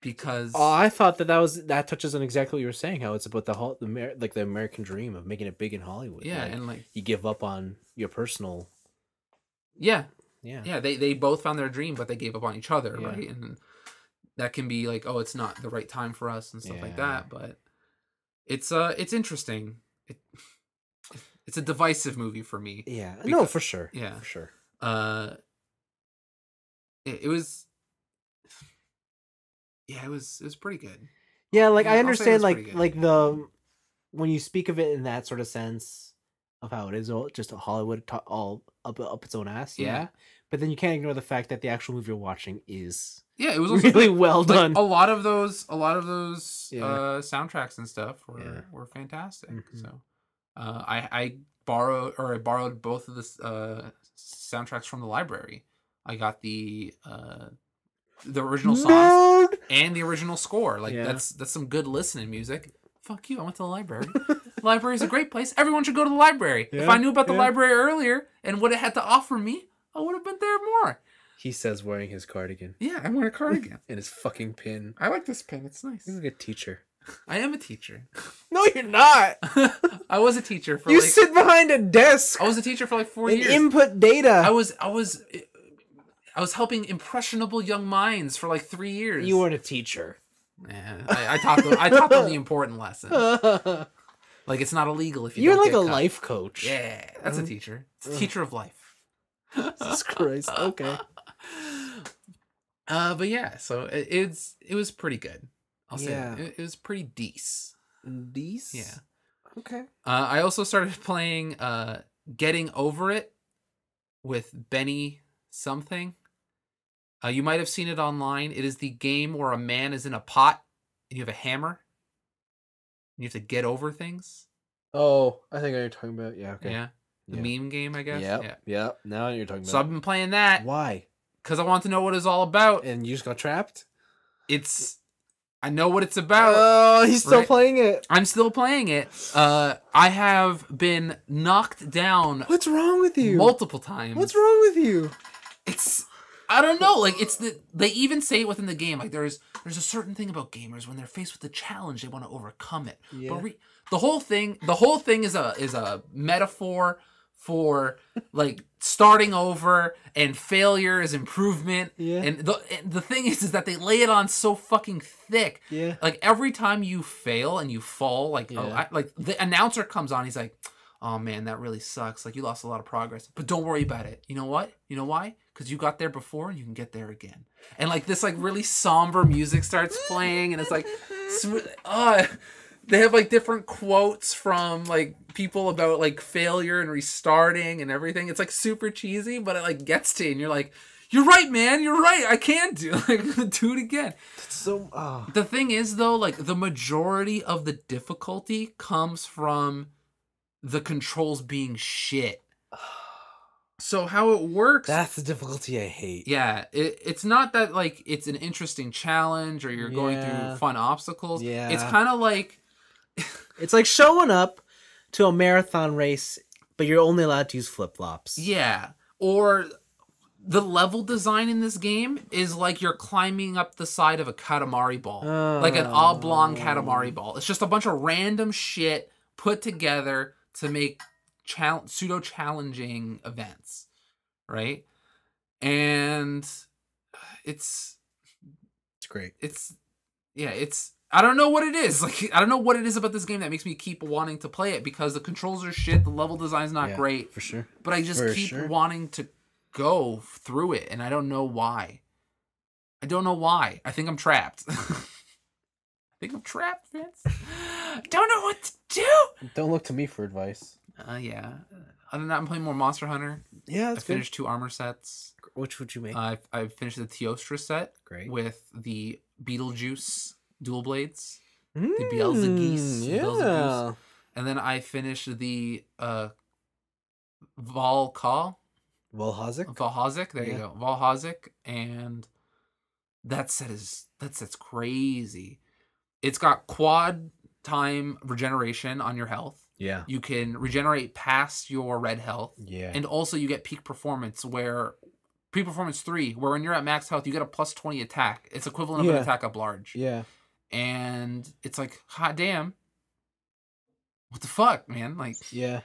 because Oh, I thought that that was that touches on exactly what you were saying. How it's about the whole the like the American dream of making it big in Hollywood. yeah like, and like you give up on your personal. yeah Yeah. yeah they they both found their dream but they gave up on each other Yeah. right and that can be like oh it's not the right time for us and stuff like that but it's uh it's interesting it, it's a divisive movie for me Yeah. no, for sure. yeah. For sure. uh it, it was yeah it was it was pretty good Yeah, like Yeah, I understand like like the when you speak of it in that sort of sense of how it is all just a Hollywood to- all up up its own ass. Yeah. Yeah. But then you can't ignore the fact that the actual movie you're watching is yeah it was really good. well like, done. a lot of those a lot of those Yeah. uh soundtracks and stuff were Yeah. were fantastic Mhm. so uh i i borrowed or i borrowed both of the uh soundtracks from the library i got the uh the original songs Nerd! and the original score like Yeah. that's that's some good listening music fuck you i went to the library library is a great place everyone should go to the library if i knew about the yeah. library earlier and what it had to offer me i would have been there more He says wearing his cardigan yeah i want a cardigan and his fucking pin. i like this pin. it's nice He's like a teacher. i am a teacher No, you're not. I was a teacher for you like sit behind a desk I was a teacher for like four and years. input data. I was I was I was helping impressionable young minds for like three years. you weren't a teacher. Yeah, I, I taught them. I taught them the important lesson. Like it's not illegal if you. You're like a life coach. Yeah, that's a Mm. teacher. It's a teacher of life. Jesus Christ. Okay. Uh, but yeah, so it, it's it was pretty good. I'll say Yeah. that. it, it was pretty decent. These. Yeah. Okay. Uh, I also started playing uh, Getting Over It with Benny something. Uh, you might have seen it online. It is the game where a man is in a pot and you have a hammer. You have to get over things. Oh, I think I know you're talking about. Yeah. Okay. Yeah. The Yeah. meme game, I guess. Yep. Yeah. Yep. Now you're talking about. So I've been playing that Why? because I want to know what it's all about. And you just got trapped. It's I know what it's about. Oh, he's still right? playing it. I'm still playing it. Uh I have been knocked down What's wrong with you? multiple times. What's wrong with you? It's I don't know. Like it's the they even say it within the game. Like there's there's a certain thing about gamers when they're faced with a challenge, they want to overcome it. Yeah. But re- the whole thing, the whole thing is a is a metaphor for like starting over and failure is improvement. Yeah. And the and the thing is, is that they lay it on so fucking thick. Yeah. Like every time you fail and you fall, like oh, I, like the announcer comes on, he's like, "Oh man, that really sucks. Like you lost a lot of progress, but don't worry about it. You know what? You know why? Because you got there before, and you can get there again." And like this, like really somber music starts playing, and it's like, uh, they have like different quotes from like people about like failure and restarting and everything. It's like super cheesy, but it like gets to you, and you're like. You're right, man. You're right. I can do like do it again. So. Oh. The thing is though, like the majority of the difficulty comes from the controls being shit. So how it works That's the difficulty I hate. Yeah, it, it's not that like it's an interesting challenge or you're going through fun obstacles. Yeah. It's kind of like It's like showing up to a marathon race, but you're only allowed to use flip flops. yeah, or the level design in this game is like you're climbing up the side of a katamari ball. like an oblong katamari oh. ball. It's just a bunch of random shit put together to make chal- pseudo challenging events, right? And it's It's great. it's yeah, it's I don't know what it is. Like I don't know what it is about this game that makes me keep wanting to play it because the controls are shit, the level design's not Yeah, great, for sure. but I just for keep sure. wanting to go through it and I don't know why. I don't know why. I think I'm trapped. I think I'm trapped, Vince. don't know what to do. Don't look to me for advice. Uh, yeah. Other than that, I'm playing more Monster Hunter. Yeah, I that's good. finished two armor sets. Which would you make? I've, I've finished the Teostra set Great. with the Beetlejuice dual blades. Mm, Beelzegeese, Yeah. Beelzegoose. And then I finished the uh, Volcall. Volhazik. Vaal Hazak. There you Yeah. go. Vaal Hazak. And that set is that set's crazy. It's got quad time regeneration on your health. Yeah. You can regenerate past your red health. Yeah. And also you get peak performance where peak performance three, where when you're at max health, you get a plus twenty attack. It's equivalent of an attack up large. yeah. And it's like, hot damn. What the fuck, man? Like Yeah.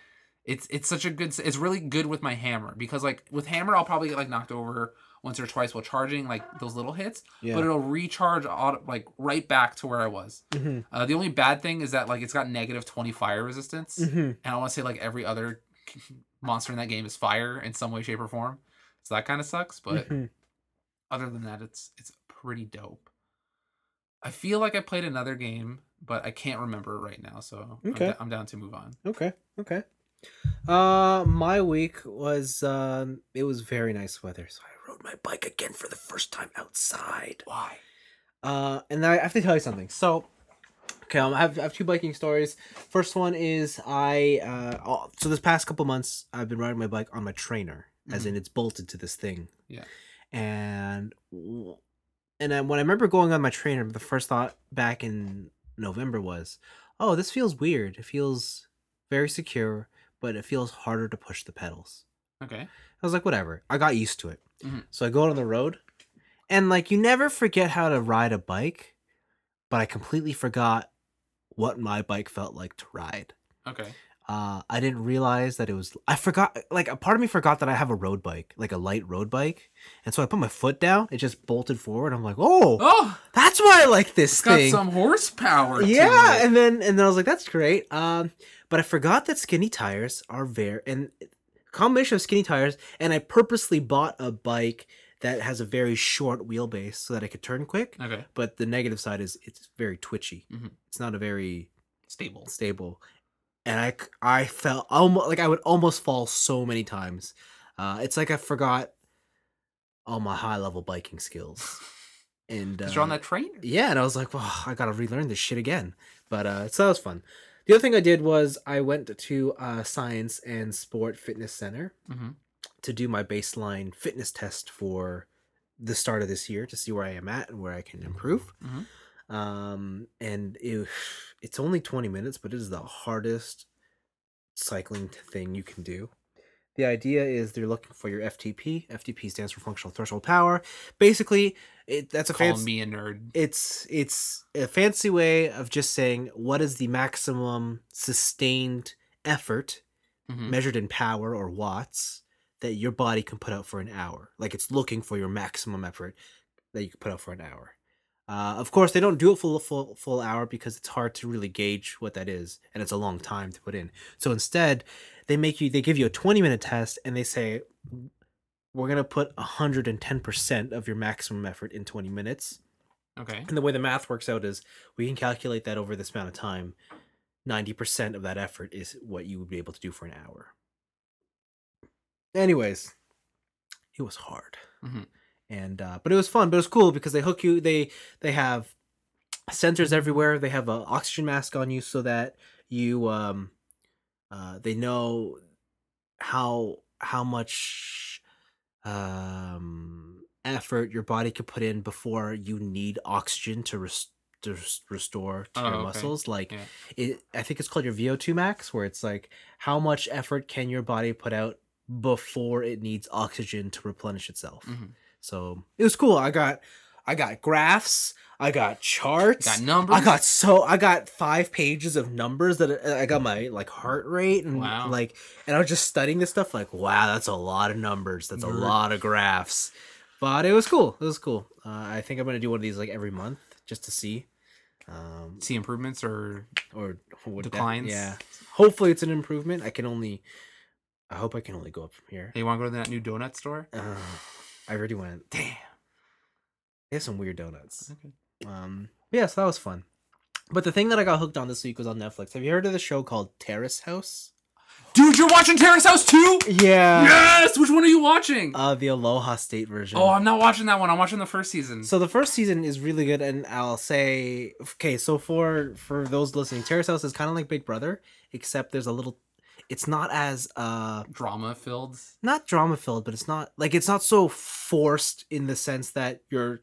it's it's such a good it's really good with my hammer because like with hammer I'll probably get like knocked over once or twice while charging like those little hits Yeah. but it'll recharge auto, like right back to where I was. Mhm. Uh, the only bad thing is that like it's got negative 20 fire resistance Mhm. and I want to say like every other monster in that game is fire in some way shape or form. So that kind of sucks, but Mhm. other than that it's it's pretty dope. I feel like I played another game but I can't remember right now so I'm d- I'm down to move on. Okay. Okay. Uh, my week was um, it was very nice weather, so I rode my bike again for the first time outside. Why? Uh, and I have to tell you something. So, okay, um, I have I have two biking stories. First one is I uh, oh, so this past couple months I've been riding my bike on my trainer, as Mhm. in it's bolted to this thing. Yeah. And and when I remember going on my trainer, the first thought back in November was, "Oh, this feels weird. It feels very secure, but it feels harder to push the pedals." Okay. I was like, whatever. I got used to it. Mhm. So I go out on the road, and like you never forget how to ride a bike, but I completely forgot what my bike felt like to ride. Okay. Uh, I didn't realize that it was. I forgot. Like a part of me forgot that I have a road bike, like a light road bike, and so I put my foot down. It just bolted forward. I'm like, oh, Oh, that's why I like this it's got some horsepower. to yeah, and then and then I was like, that's great. Um, but I forgot that skinny tires are very and combination of skinny tires, and I purposely bought a bike that has a very short wheelbase so that I could turn quick. okay, But the negative side is it's very twitchy. Mm-hmm. It's not a very stable. stable, and I I felt almost like I would almost fall so many times. Uh, it's like I forgot all my high level biking skills, and Because you're on uh, that train. yeah, and I was like, well, I gotta relearn this shit again. But uh, so that was fun. The other thing I did was I went to uh, Science and Sport Fitness Center hmm to do my baseline fitness test for the start of this year to see where I am at and where I can improve. Mhm. Um, and it, it's only 20 minutes, but it is the hardest cycling thing you can do. The idea is they're looking for your FTP. FTP stands for functional threshold power. Basically, it that's a Call fancy me a nerd. it's it's a fancy way of just saying what is the maximum sustained effort Mhm. measured in power or watts that your body can put out for an hour like it's looking for your maximum effort that you can put out for an hour uh, of course they don't do it full full full hour because it's hard to really gauge what that is and it's a long time to put in so instead they make you they give you a 20 minute test and they say we're going to put 110% of your maximum effort in 20 minutes Okay. and the way the math works out is we can calculate that over this amount of time. 90% of that effort is what you would be able to do for an hour. Anyways, it was hard. Mhm. And uh but it was fun, but it was cool because they hook you they they have sensors everywhere. They have an oxygen mask on you so that you um uh they know how how much um effort your body could put in before you need oxygen to res- to res- restore to Oh, your okay. muscles like Yeah. it i think it's called your vo2 max where it's like how much effort can your body put out before it needs oxygen to replenish itself Mhm. so it was cool i got i got graphs i got charts Got numbers. I got so I got five pages of numbers that I got my like heart rate and Wow. like and I was just studying this stuff like wow that's a lot of numbers that's a lot of graphs but it was cool it was cool uh, I think I'm gonna do one of these like every month just to see um see improvements or or what that- declines. yeah hopefully it's an improvement I can only I hope I can only go up from here Hey, you want to go to that new donut store? uh, I already went Damn. They have some weird donuts Okay. Um, yeah, so that was fun. But the thing that I got hooked on this week was on Netflix. Have you heard of the show called Terrace House? Dude, you're watching Terrace House too? Yeah. yes. Which one are you watching? Uh, the Aloha State version. oh, I'm not watching that one. I'm watching the first season. so the first season is really good, and I'll say, okay, so for for those listening, Terrace House is kind of like Big Brother, except there's a little. It's not as uh Drama filled. not drama filled, but it's not like it's not so forced in the sense that you're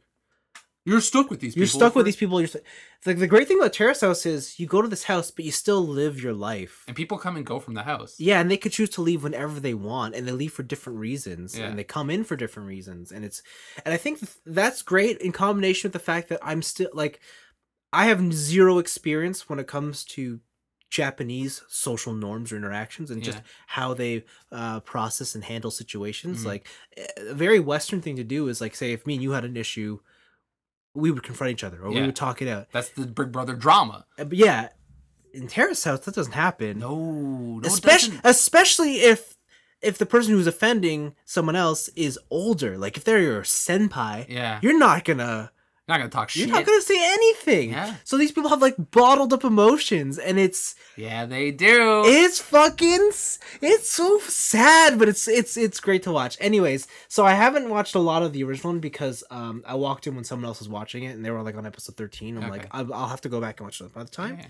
You're stuck with these. you're people stuck with these people. You're st- like the great thing about Terrace House is you go to this house, but you still live your life. and people come and go from the house. Yeah, and they could choose to leave whenever they want, and they leave for different reasons, Yeah. and they come in for different reasons, and it's, and I think th- that's great in combination with the fact that I'm still like, I have zero experience when it comes to Japanese social norms or interactions, and just how they uh, process and handle situations. Mhm. Like, a very Western thing to do is like, say, if me and you had an issue, we would confront each other, or we would talk it out. That's the Big Brother drama. Uh, But yeah, in Terrace House, that doesn't happen. No, no, especially especially if if the person who's offending someone else is older. Like if they're your senpai Yeah, you're not gonna not gonna talk shit. you're not gonna say anything Yeah. so these people have like bottled up emotions and it's Yeah, they do. it's fucking it's so sad but it's it's it's great to watch anyways so i haven't watched a lot of the original one because um i walked in when someone else was watching it and they were like on episode 13 i'm like Okay. I'll, I'll have to go back and watch it by the time Yeah.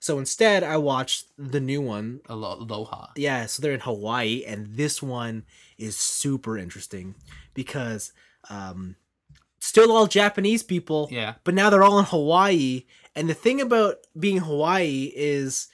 so instead i watched the new one Alo- Aloha. yeah, so they're in Hawaii, and this one is super interesting because um, still all Japanese people, Yeah. but now they're all in Hawaii. And the thing about being Hawaii is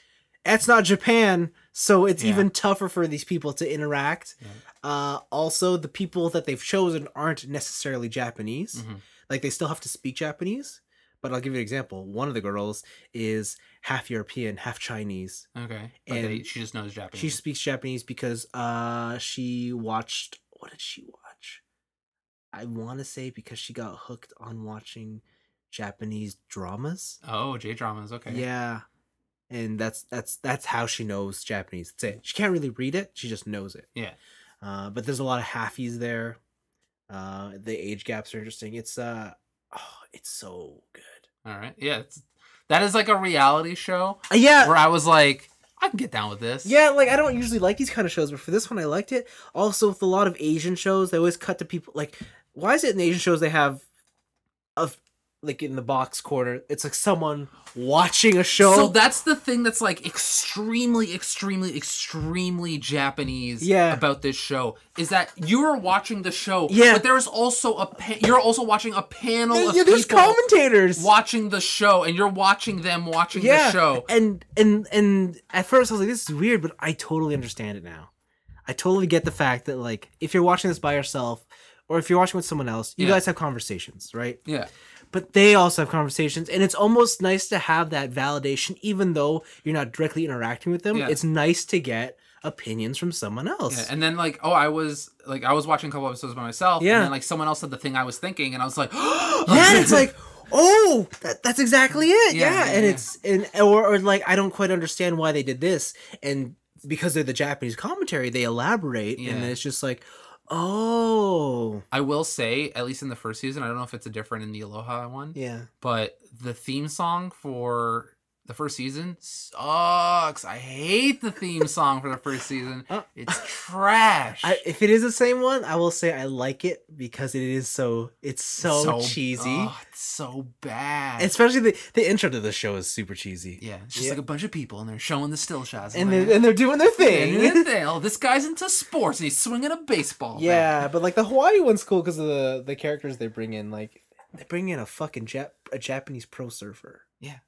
it's not Japan, so it's Yeah. even tougher for these people to interact. Yeah. Uh, also, the people that they've chosen aren't necessarily Japanese. Mhm. Like they still have to speak Japanese, but I'll give you an example. One of the girls is half European, half Chinese. Okay. But And they, she just knows Japanese. She speaks Japanese because uh she watched what did she watch? I want to say because she got hooked on watching Japanese dramas. oh, J dramas. Okay. Yeah. And that's that's that's how she knows Japanese. That's it. She can't really read it. She just knows it. Yeah. Uh, but there's a lot of halfies there. Uh, the age gaps are interesting. It's uh, oh, it's so good. All right. Yeah. It's, that is like a reality show Uh, yeah, where I was like, I can get down with this. Yeah, like I don't usually like these kind of shows, but for this one I liked it. Also, with a lot of Asian shows, they always cut to people like why is it in Asian shows they have of like in the box corner, it's like someone watching a show. So that's the thing that's like extremely, extremely, extremely Japanese Yeah. about this show is that you are watching the show, Yeah. but there's also a pa- you're also watching a panel yeah, of there's people commentators. watching the show, and you're watching them watching yeah, the show. and and and at first I was like, this is weird, but I totally understand it now. I totally get the fact that like if you're watching this by yourself or if you're watching with someone else, you Yeah. guys have conversations, right? Yeah, but they also have conversations and it's almost nice to have that validation even though you're not directly interacting with them Yeah. it's nice to get opinions from someone else yeah. And then like, oh, I was like, I was watching a couple episodes by myself. Yeah. And then like someone else said the thing I was thinking, and I was like, yeah it's like oh that, that's exactly it Yeah, yeah, yeah, and it's and or, or like i don't quite understand why they did this and because they're the japanese commentary they elaborate and then it's just like oh I will say, at least in the first season, I don't know if it's a different in the Aloha one. yeah but the theme song for the first season sucks. I hate the theme song for the first season. Uh, It's trash. I, if it is the same one i will say i like it because it is so it's so, cheesy Oh, it's so bad. especially the the intro to the show is super cheesy yeah, it's just Yeah. like a bunch of people and they're showing the still shots. and they're- they're, and they're doing their and thing. thing. Oh, this guy's into sports and he's swinging a baseball. bat. yeah, but like the Hawaii one's cool because of the the characters they bring in. Like they bring in a fucking Jap a Japanese pro surfer. Yeah.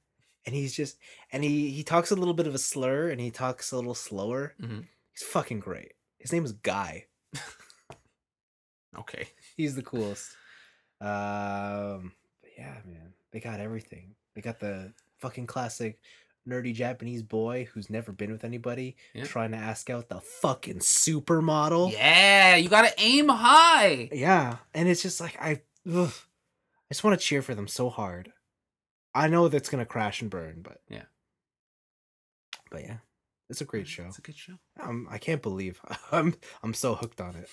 And he's just and he he talks a little bit of a slur and he talks a little slower. Mhm. He's fucking great. His name is Guy. Okay. He's the coolest. Um, but yeah, man, they got everything. They got the fucking classic nerdy Japanese boy who's never been with anybody Yeah. trying to ask out the fucking supermodel. Yeah, you gotta aim high. Yeah, and it's just like I, ugh, I just want to cheer for them so hard. I know that's gonna crash and burn, but Yeah. but yeah, it's a great show. It's a good show. Um, I can't believe I'm I'm so hooked on it.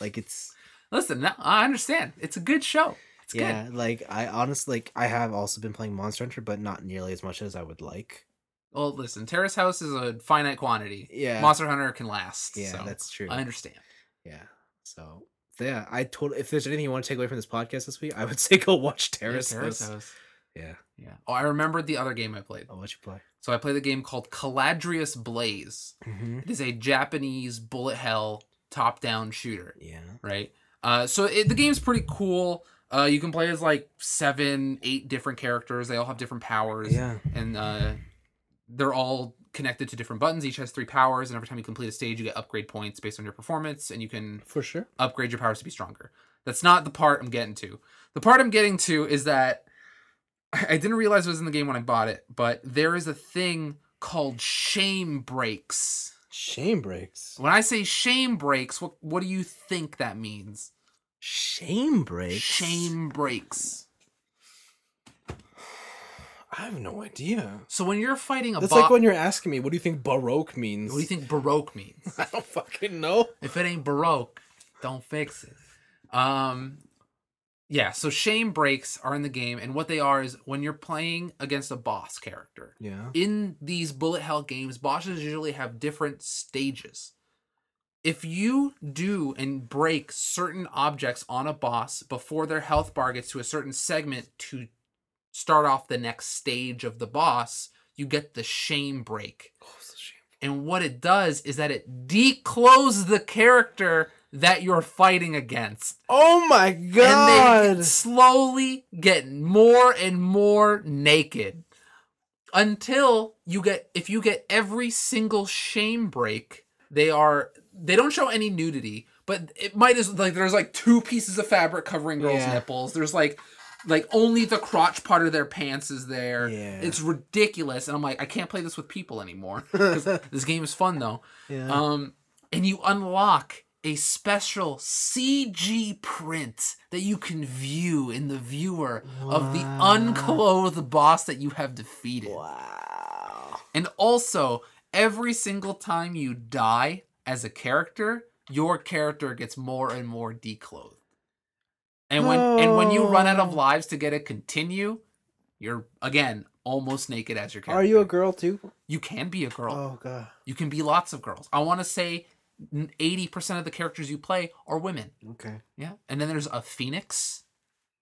Like it's Listen, no, I understand. It's a good show. It's yeah, like I honestly like I have also been playing Monster Hunter, but not nearly as much as I would like. Well, listen, Terrace House is a finite quantity. Yeah, Monster Hunter can last. yeah, so that's true. I understand. Yeah, so yeah, I told if there's anything you want to take away from this podcast this week, I would say go watch Terrace, Yeah, Terrace House. House. Yeah, Yeah. Oh, I remembered the other game I played. I'll let you play. So I played the game called Caladrius Blaze. Mm-hmm. It is a Japanese bullet hell top-down shooter, Yeah. right? Uh, so it, the game's pretty cool. Uh, you can play as like seven, eight different characters. They all have different powers. Yeah. and uh, they're all connected to different buttons. Each has three powers, and every time you complete a stage, you get upgrade points based on your performance, and you can For sure. upgrade your powers to be stronger. That's not the part I'm getting to. The part I'm getting to is that I didn't realize it was in the game when I bought it, but there is a thing called shame breaks. Shame breaks. When I say shame breaks, what what do you think that means? Shame breaks. Shame breaks. I have no idea. So when you're fighting a That's boss, like when you're asking me, what do you think baroque means? what do you think baroque means? I don't fucking know. If it ain't baroque, don't fix it. Um yeah, so shame breaks are in the game and what they are is when you're playing against a boss character. Yeah. In these bullet hell games, bosses usually have different stages. If you do and break certain objects on a boss before their health bar gets to a certain segment to start off the next stage of the boss, you get the shame break. Oh, it's a shame. And what it does is that it decloses the character that you're fighting against. Oh my god. And they slowly get more and more naked until you get if you get every single shame break, they are they don't show any nudity, but it might as like there's like two pieces of fabric covering girls' Yeah. nipples. There's like like only the crotch part of their pants is there. Yeah. It's ridiculous, and I'm like, I can't play this with people anymore. this game is fun though. yeah. Um, and you unlock a special CG print that you can view in the viewer of the unclothed boss that you have defeated. wow. And also, every single time you die as a character, your character gets more and more declothed. And when and when you run out of oh. lives to get a continue, you're again almost naked as your character. Are you a girl too? You can be a girl. Oh god. You can be lots of girls. I want to say 80% of the characters you play are women. Okay. Yeah. And then there's a phoenix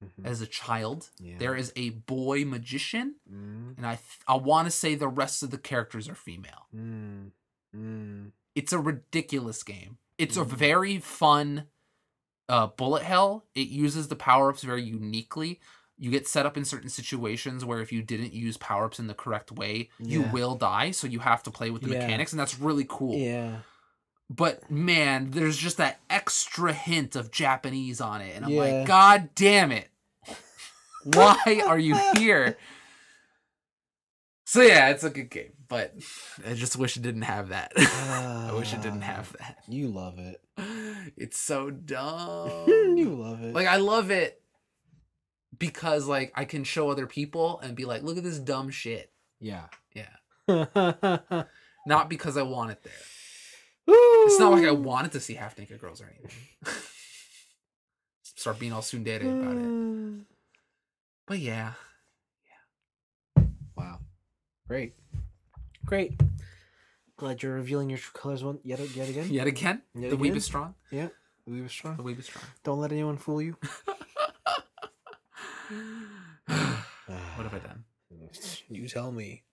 Mhm. as a child. Yeah. There is a boy magician, Mm, and I th- I want to say the rest of the characters are female. mm, mm. It's a ridiculous game. It's a Mhm. very fun uh, bullet hell. It uses the power ups very uniquely. You get set up in certain situations where if you didn't use power ups in the correct way, you will die. So you have to play with the Yeah. mechanics, and that's really cool. Yeah. But man, there's just that extra hint of Japanese on it, and I'm Yeah. like, God damn it! Why are you here? So yeah, it's a good game, but I just wish it didn't have that. I wish it didn't have that. Ah, you love it. It's so dumb. you love it. like I love it because like I can show other people and be like, look at this dumb shit. yeah. Yeah. Not because I want it there. It's not like I wanted to see half naked girls or anything. Start being all tsundere about it. But yeah. Yeah. Wow. Great. Great. Glad you're revealing your true colors one yet yet again. Yet again, Yet the weeb is strong. Yeah. We is strong. The weeb is strong. Don't let anyone fool you. what have I done? You tell me.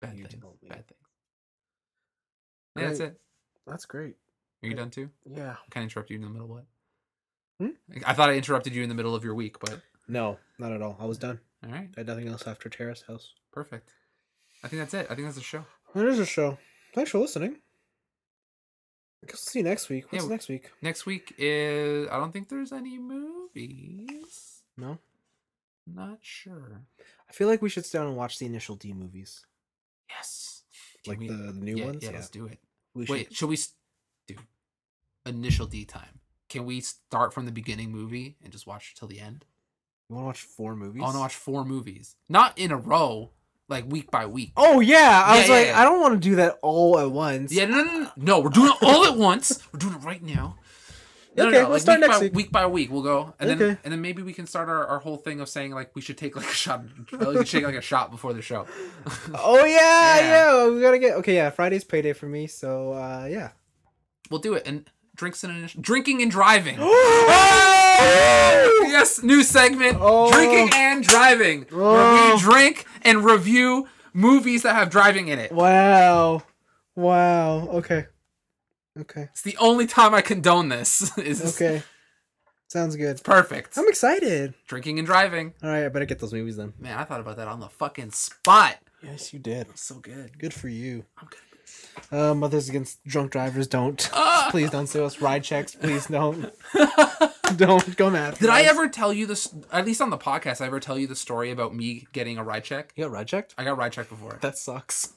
Bad You things. told me. Bad things. Yeah, that's it. That's great. Are you done too? Yeah. Can I interrupt you in the middle of what? Hmm? I thought I interrupted you in the middle of your week, but No, not at all. I was done. all right, I had nothing else after Terrace House. perfect. I think that's it. I think that's the show. There is a show. Thanks for listening. I guess we'll see you next week. What's Yeah, next week? Next week is I don't think there's any movies. No? Not sure. I feel like we should sit down and watch the initial D movies. Yes. Can Like we- the, the new yeah, ones? Yeah, let's do it. We Wait, should we s- do initial D time? Can we start from the beginning movie and just watch till the end? You want to watch four movies? I want to watch four movies, not in a row, like week by week. Oh yeah, I Yeah, was yeah, like, yeah. I don't want to do that all at once. Yeah, no, no, no, no. We're doing it all at once. We're doing it right now. No, Okay, no, no, like start week next by, week. Week by week, we'll go, and then and then maybe we can start our, our whole thing of saying like we should take like a shot, like, we should take like a shot before the show. Oh yeah, Yeah. yeah, We gotta get okay. Yeah, Friday's payday for me, so uh yeah. We'll do it. And drinks and drinking and driving. oh! yes, new segment. Oh. Drinking and driving, where Oh. we drink and review movies that have driving in it. Wow, wow. Okay, okay, It's the only time I condone this. Is okay. Sounds good. It's perfect. I'm excited. Drinking and driving. All right, I better get those movies then. Man, I thought about that on the fucking spot. Yes, you did. So good. Good for you. I'm good. Uh, mothers against drunk drivers don't. Ah! Please don't sue us. Ride checks, please don't. don't go mad. Did I ever tell you this? At least on the podcast, I ever tell you the story about me getting a ride check? You got ride checked? I got ride check before. That sucks.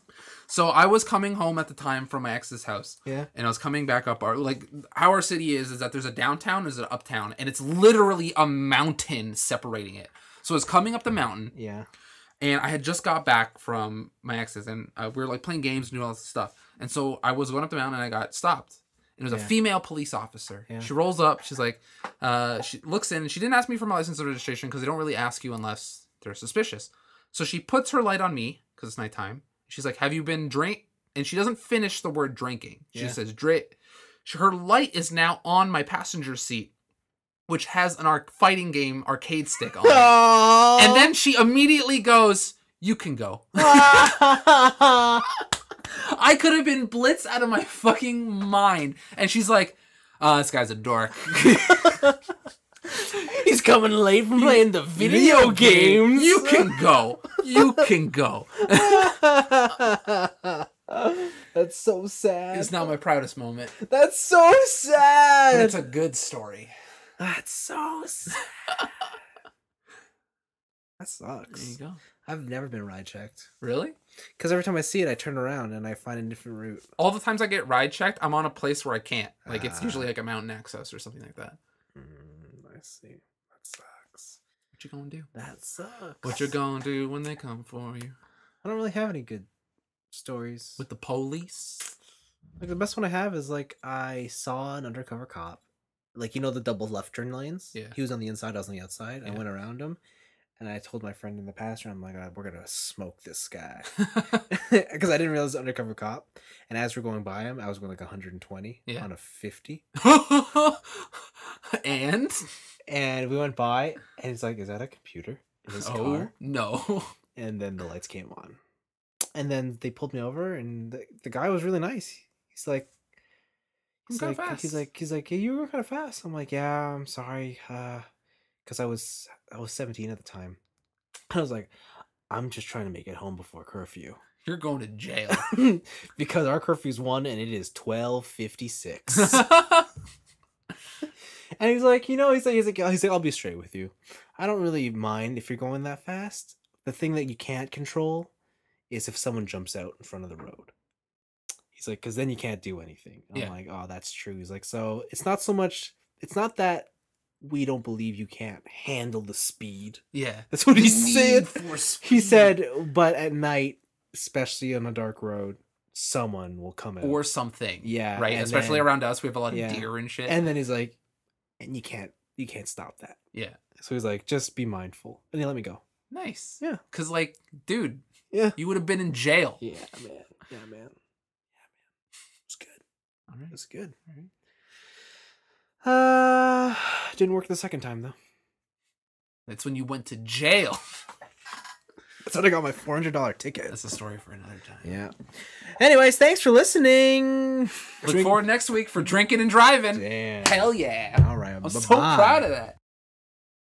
So I was coming home at the time from my ex's house, Yeah. and I was coming back up our like how our city is is that there's a downtown, there's an uptown, and it's literally a mountain separating it. So I was coming up the mountain, Yeah. and I had just got back from my ex's, and uh, we were like playing games and doing all this stuff. And so I was going up the mountain, and I got stopped. And it was a female police officer. Yeah. She rolls up. She's like, uh, she looks in, and she didn't ask me for my license or registration because they don't really ask you unless they're suspicious. So she puts her light on me because it's nighttime. She's like, "Have you been drink?" And she doesn't finish the word drinking. She Yeah. says, "Drink." Her light is now on my passenger seat, which has an arc fighting game arcade stick on it. Oh. And then she immediately goes, "You can go." I could have been blitzed out of my fucking mind. And she's like, uh, this guy's a dork. He's coming late from playing the video games. You can go. You can go. That's so sad. It's not my proudest moment. That's so But sad. it's a good story. That's so sad. That sucks. There you go. I've never been ride checked. Really? Because every time I see it, I turn around and I find a different route. All the times I get ride checked, I'm on a place where I can't. Like it's Ah. usually like a mountain access or something like that. I see. That sucks. What you gonna do? That sucks. What you gonna do when they come for you? I don't really have any good stories. With the police? Like the best one I have is like I saw an undercover cop, like you know the double left turn lanes. Yeah. He was on the inside, I was on the outside. I went around him, and I told my friend in the passenger, I'm like, "Uh, we're gonna smoke this guy, because I didn't realize undercover cop. And as we're going by him, I was going like 120 Yeah. on a 50, and and we went by, and he's like, "Is that a computer in his oh car?" no. And then the lights came on, and then they pulled me over, and the, the guy was really nice. He's like. He's like, he's like, he's like, hey, you were kind of fast. I'm like, yeah, I'm sorry, uh, because I was, I was 17 at the time. I was like, I'm just trying to make it home before curfew, You're going to jail. because our curfew's one and it is 12:56. And he's like, you know, he's like, he's like, he's like, I'll be straight with you. I don't really mind if you're going that fast. The thing that you can't control is if someone jumps out in front of the road. He's like, because then you can't do anything. I'm Yeah. like, oh, that's true. He's like, so it's not so much, it's not that we don't believe you can't handle the speed. yeah. That's what he Need said. He said, but at night, especially on a dark road, someone will come out. or something. yeah, Right. Especially then- around us, we have a lot of yeah. deer and shit. And then he's like, and you can't, you can't stop that. yeah. So he's like, just be mindful. And he let me go. Nice. Yeah. Cause like, dude, Yeah. you would have been in jail. Yeah, man. Yeah, man. Yeah, man. It's good. All right. It's good. All right. Uh, didn't work the second time though. That's when you went to jail. That's when I got my four hundred dollar ticket. That's a story for another time. Yeah. Anyways, thanks for listening. Look Drink- forward next week for drinking and driving. Damn. Hell yeah. All right. I'm so proud of that.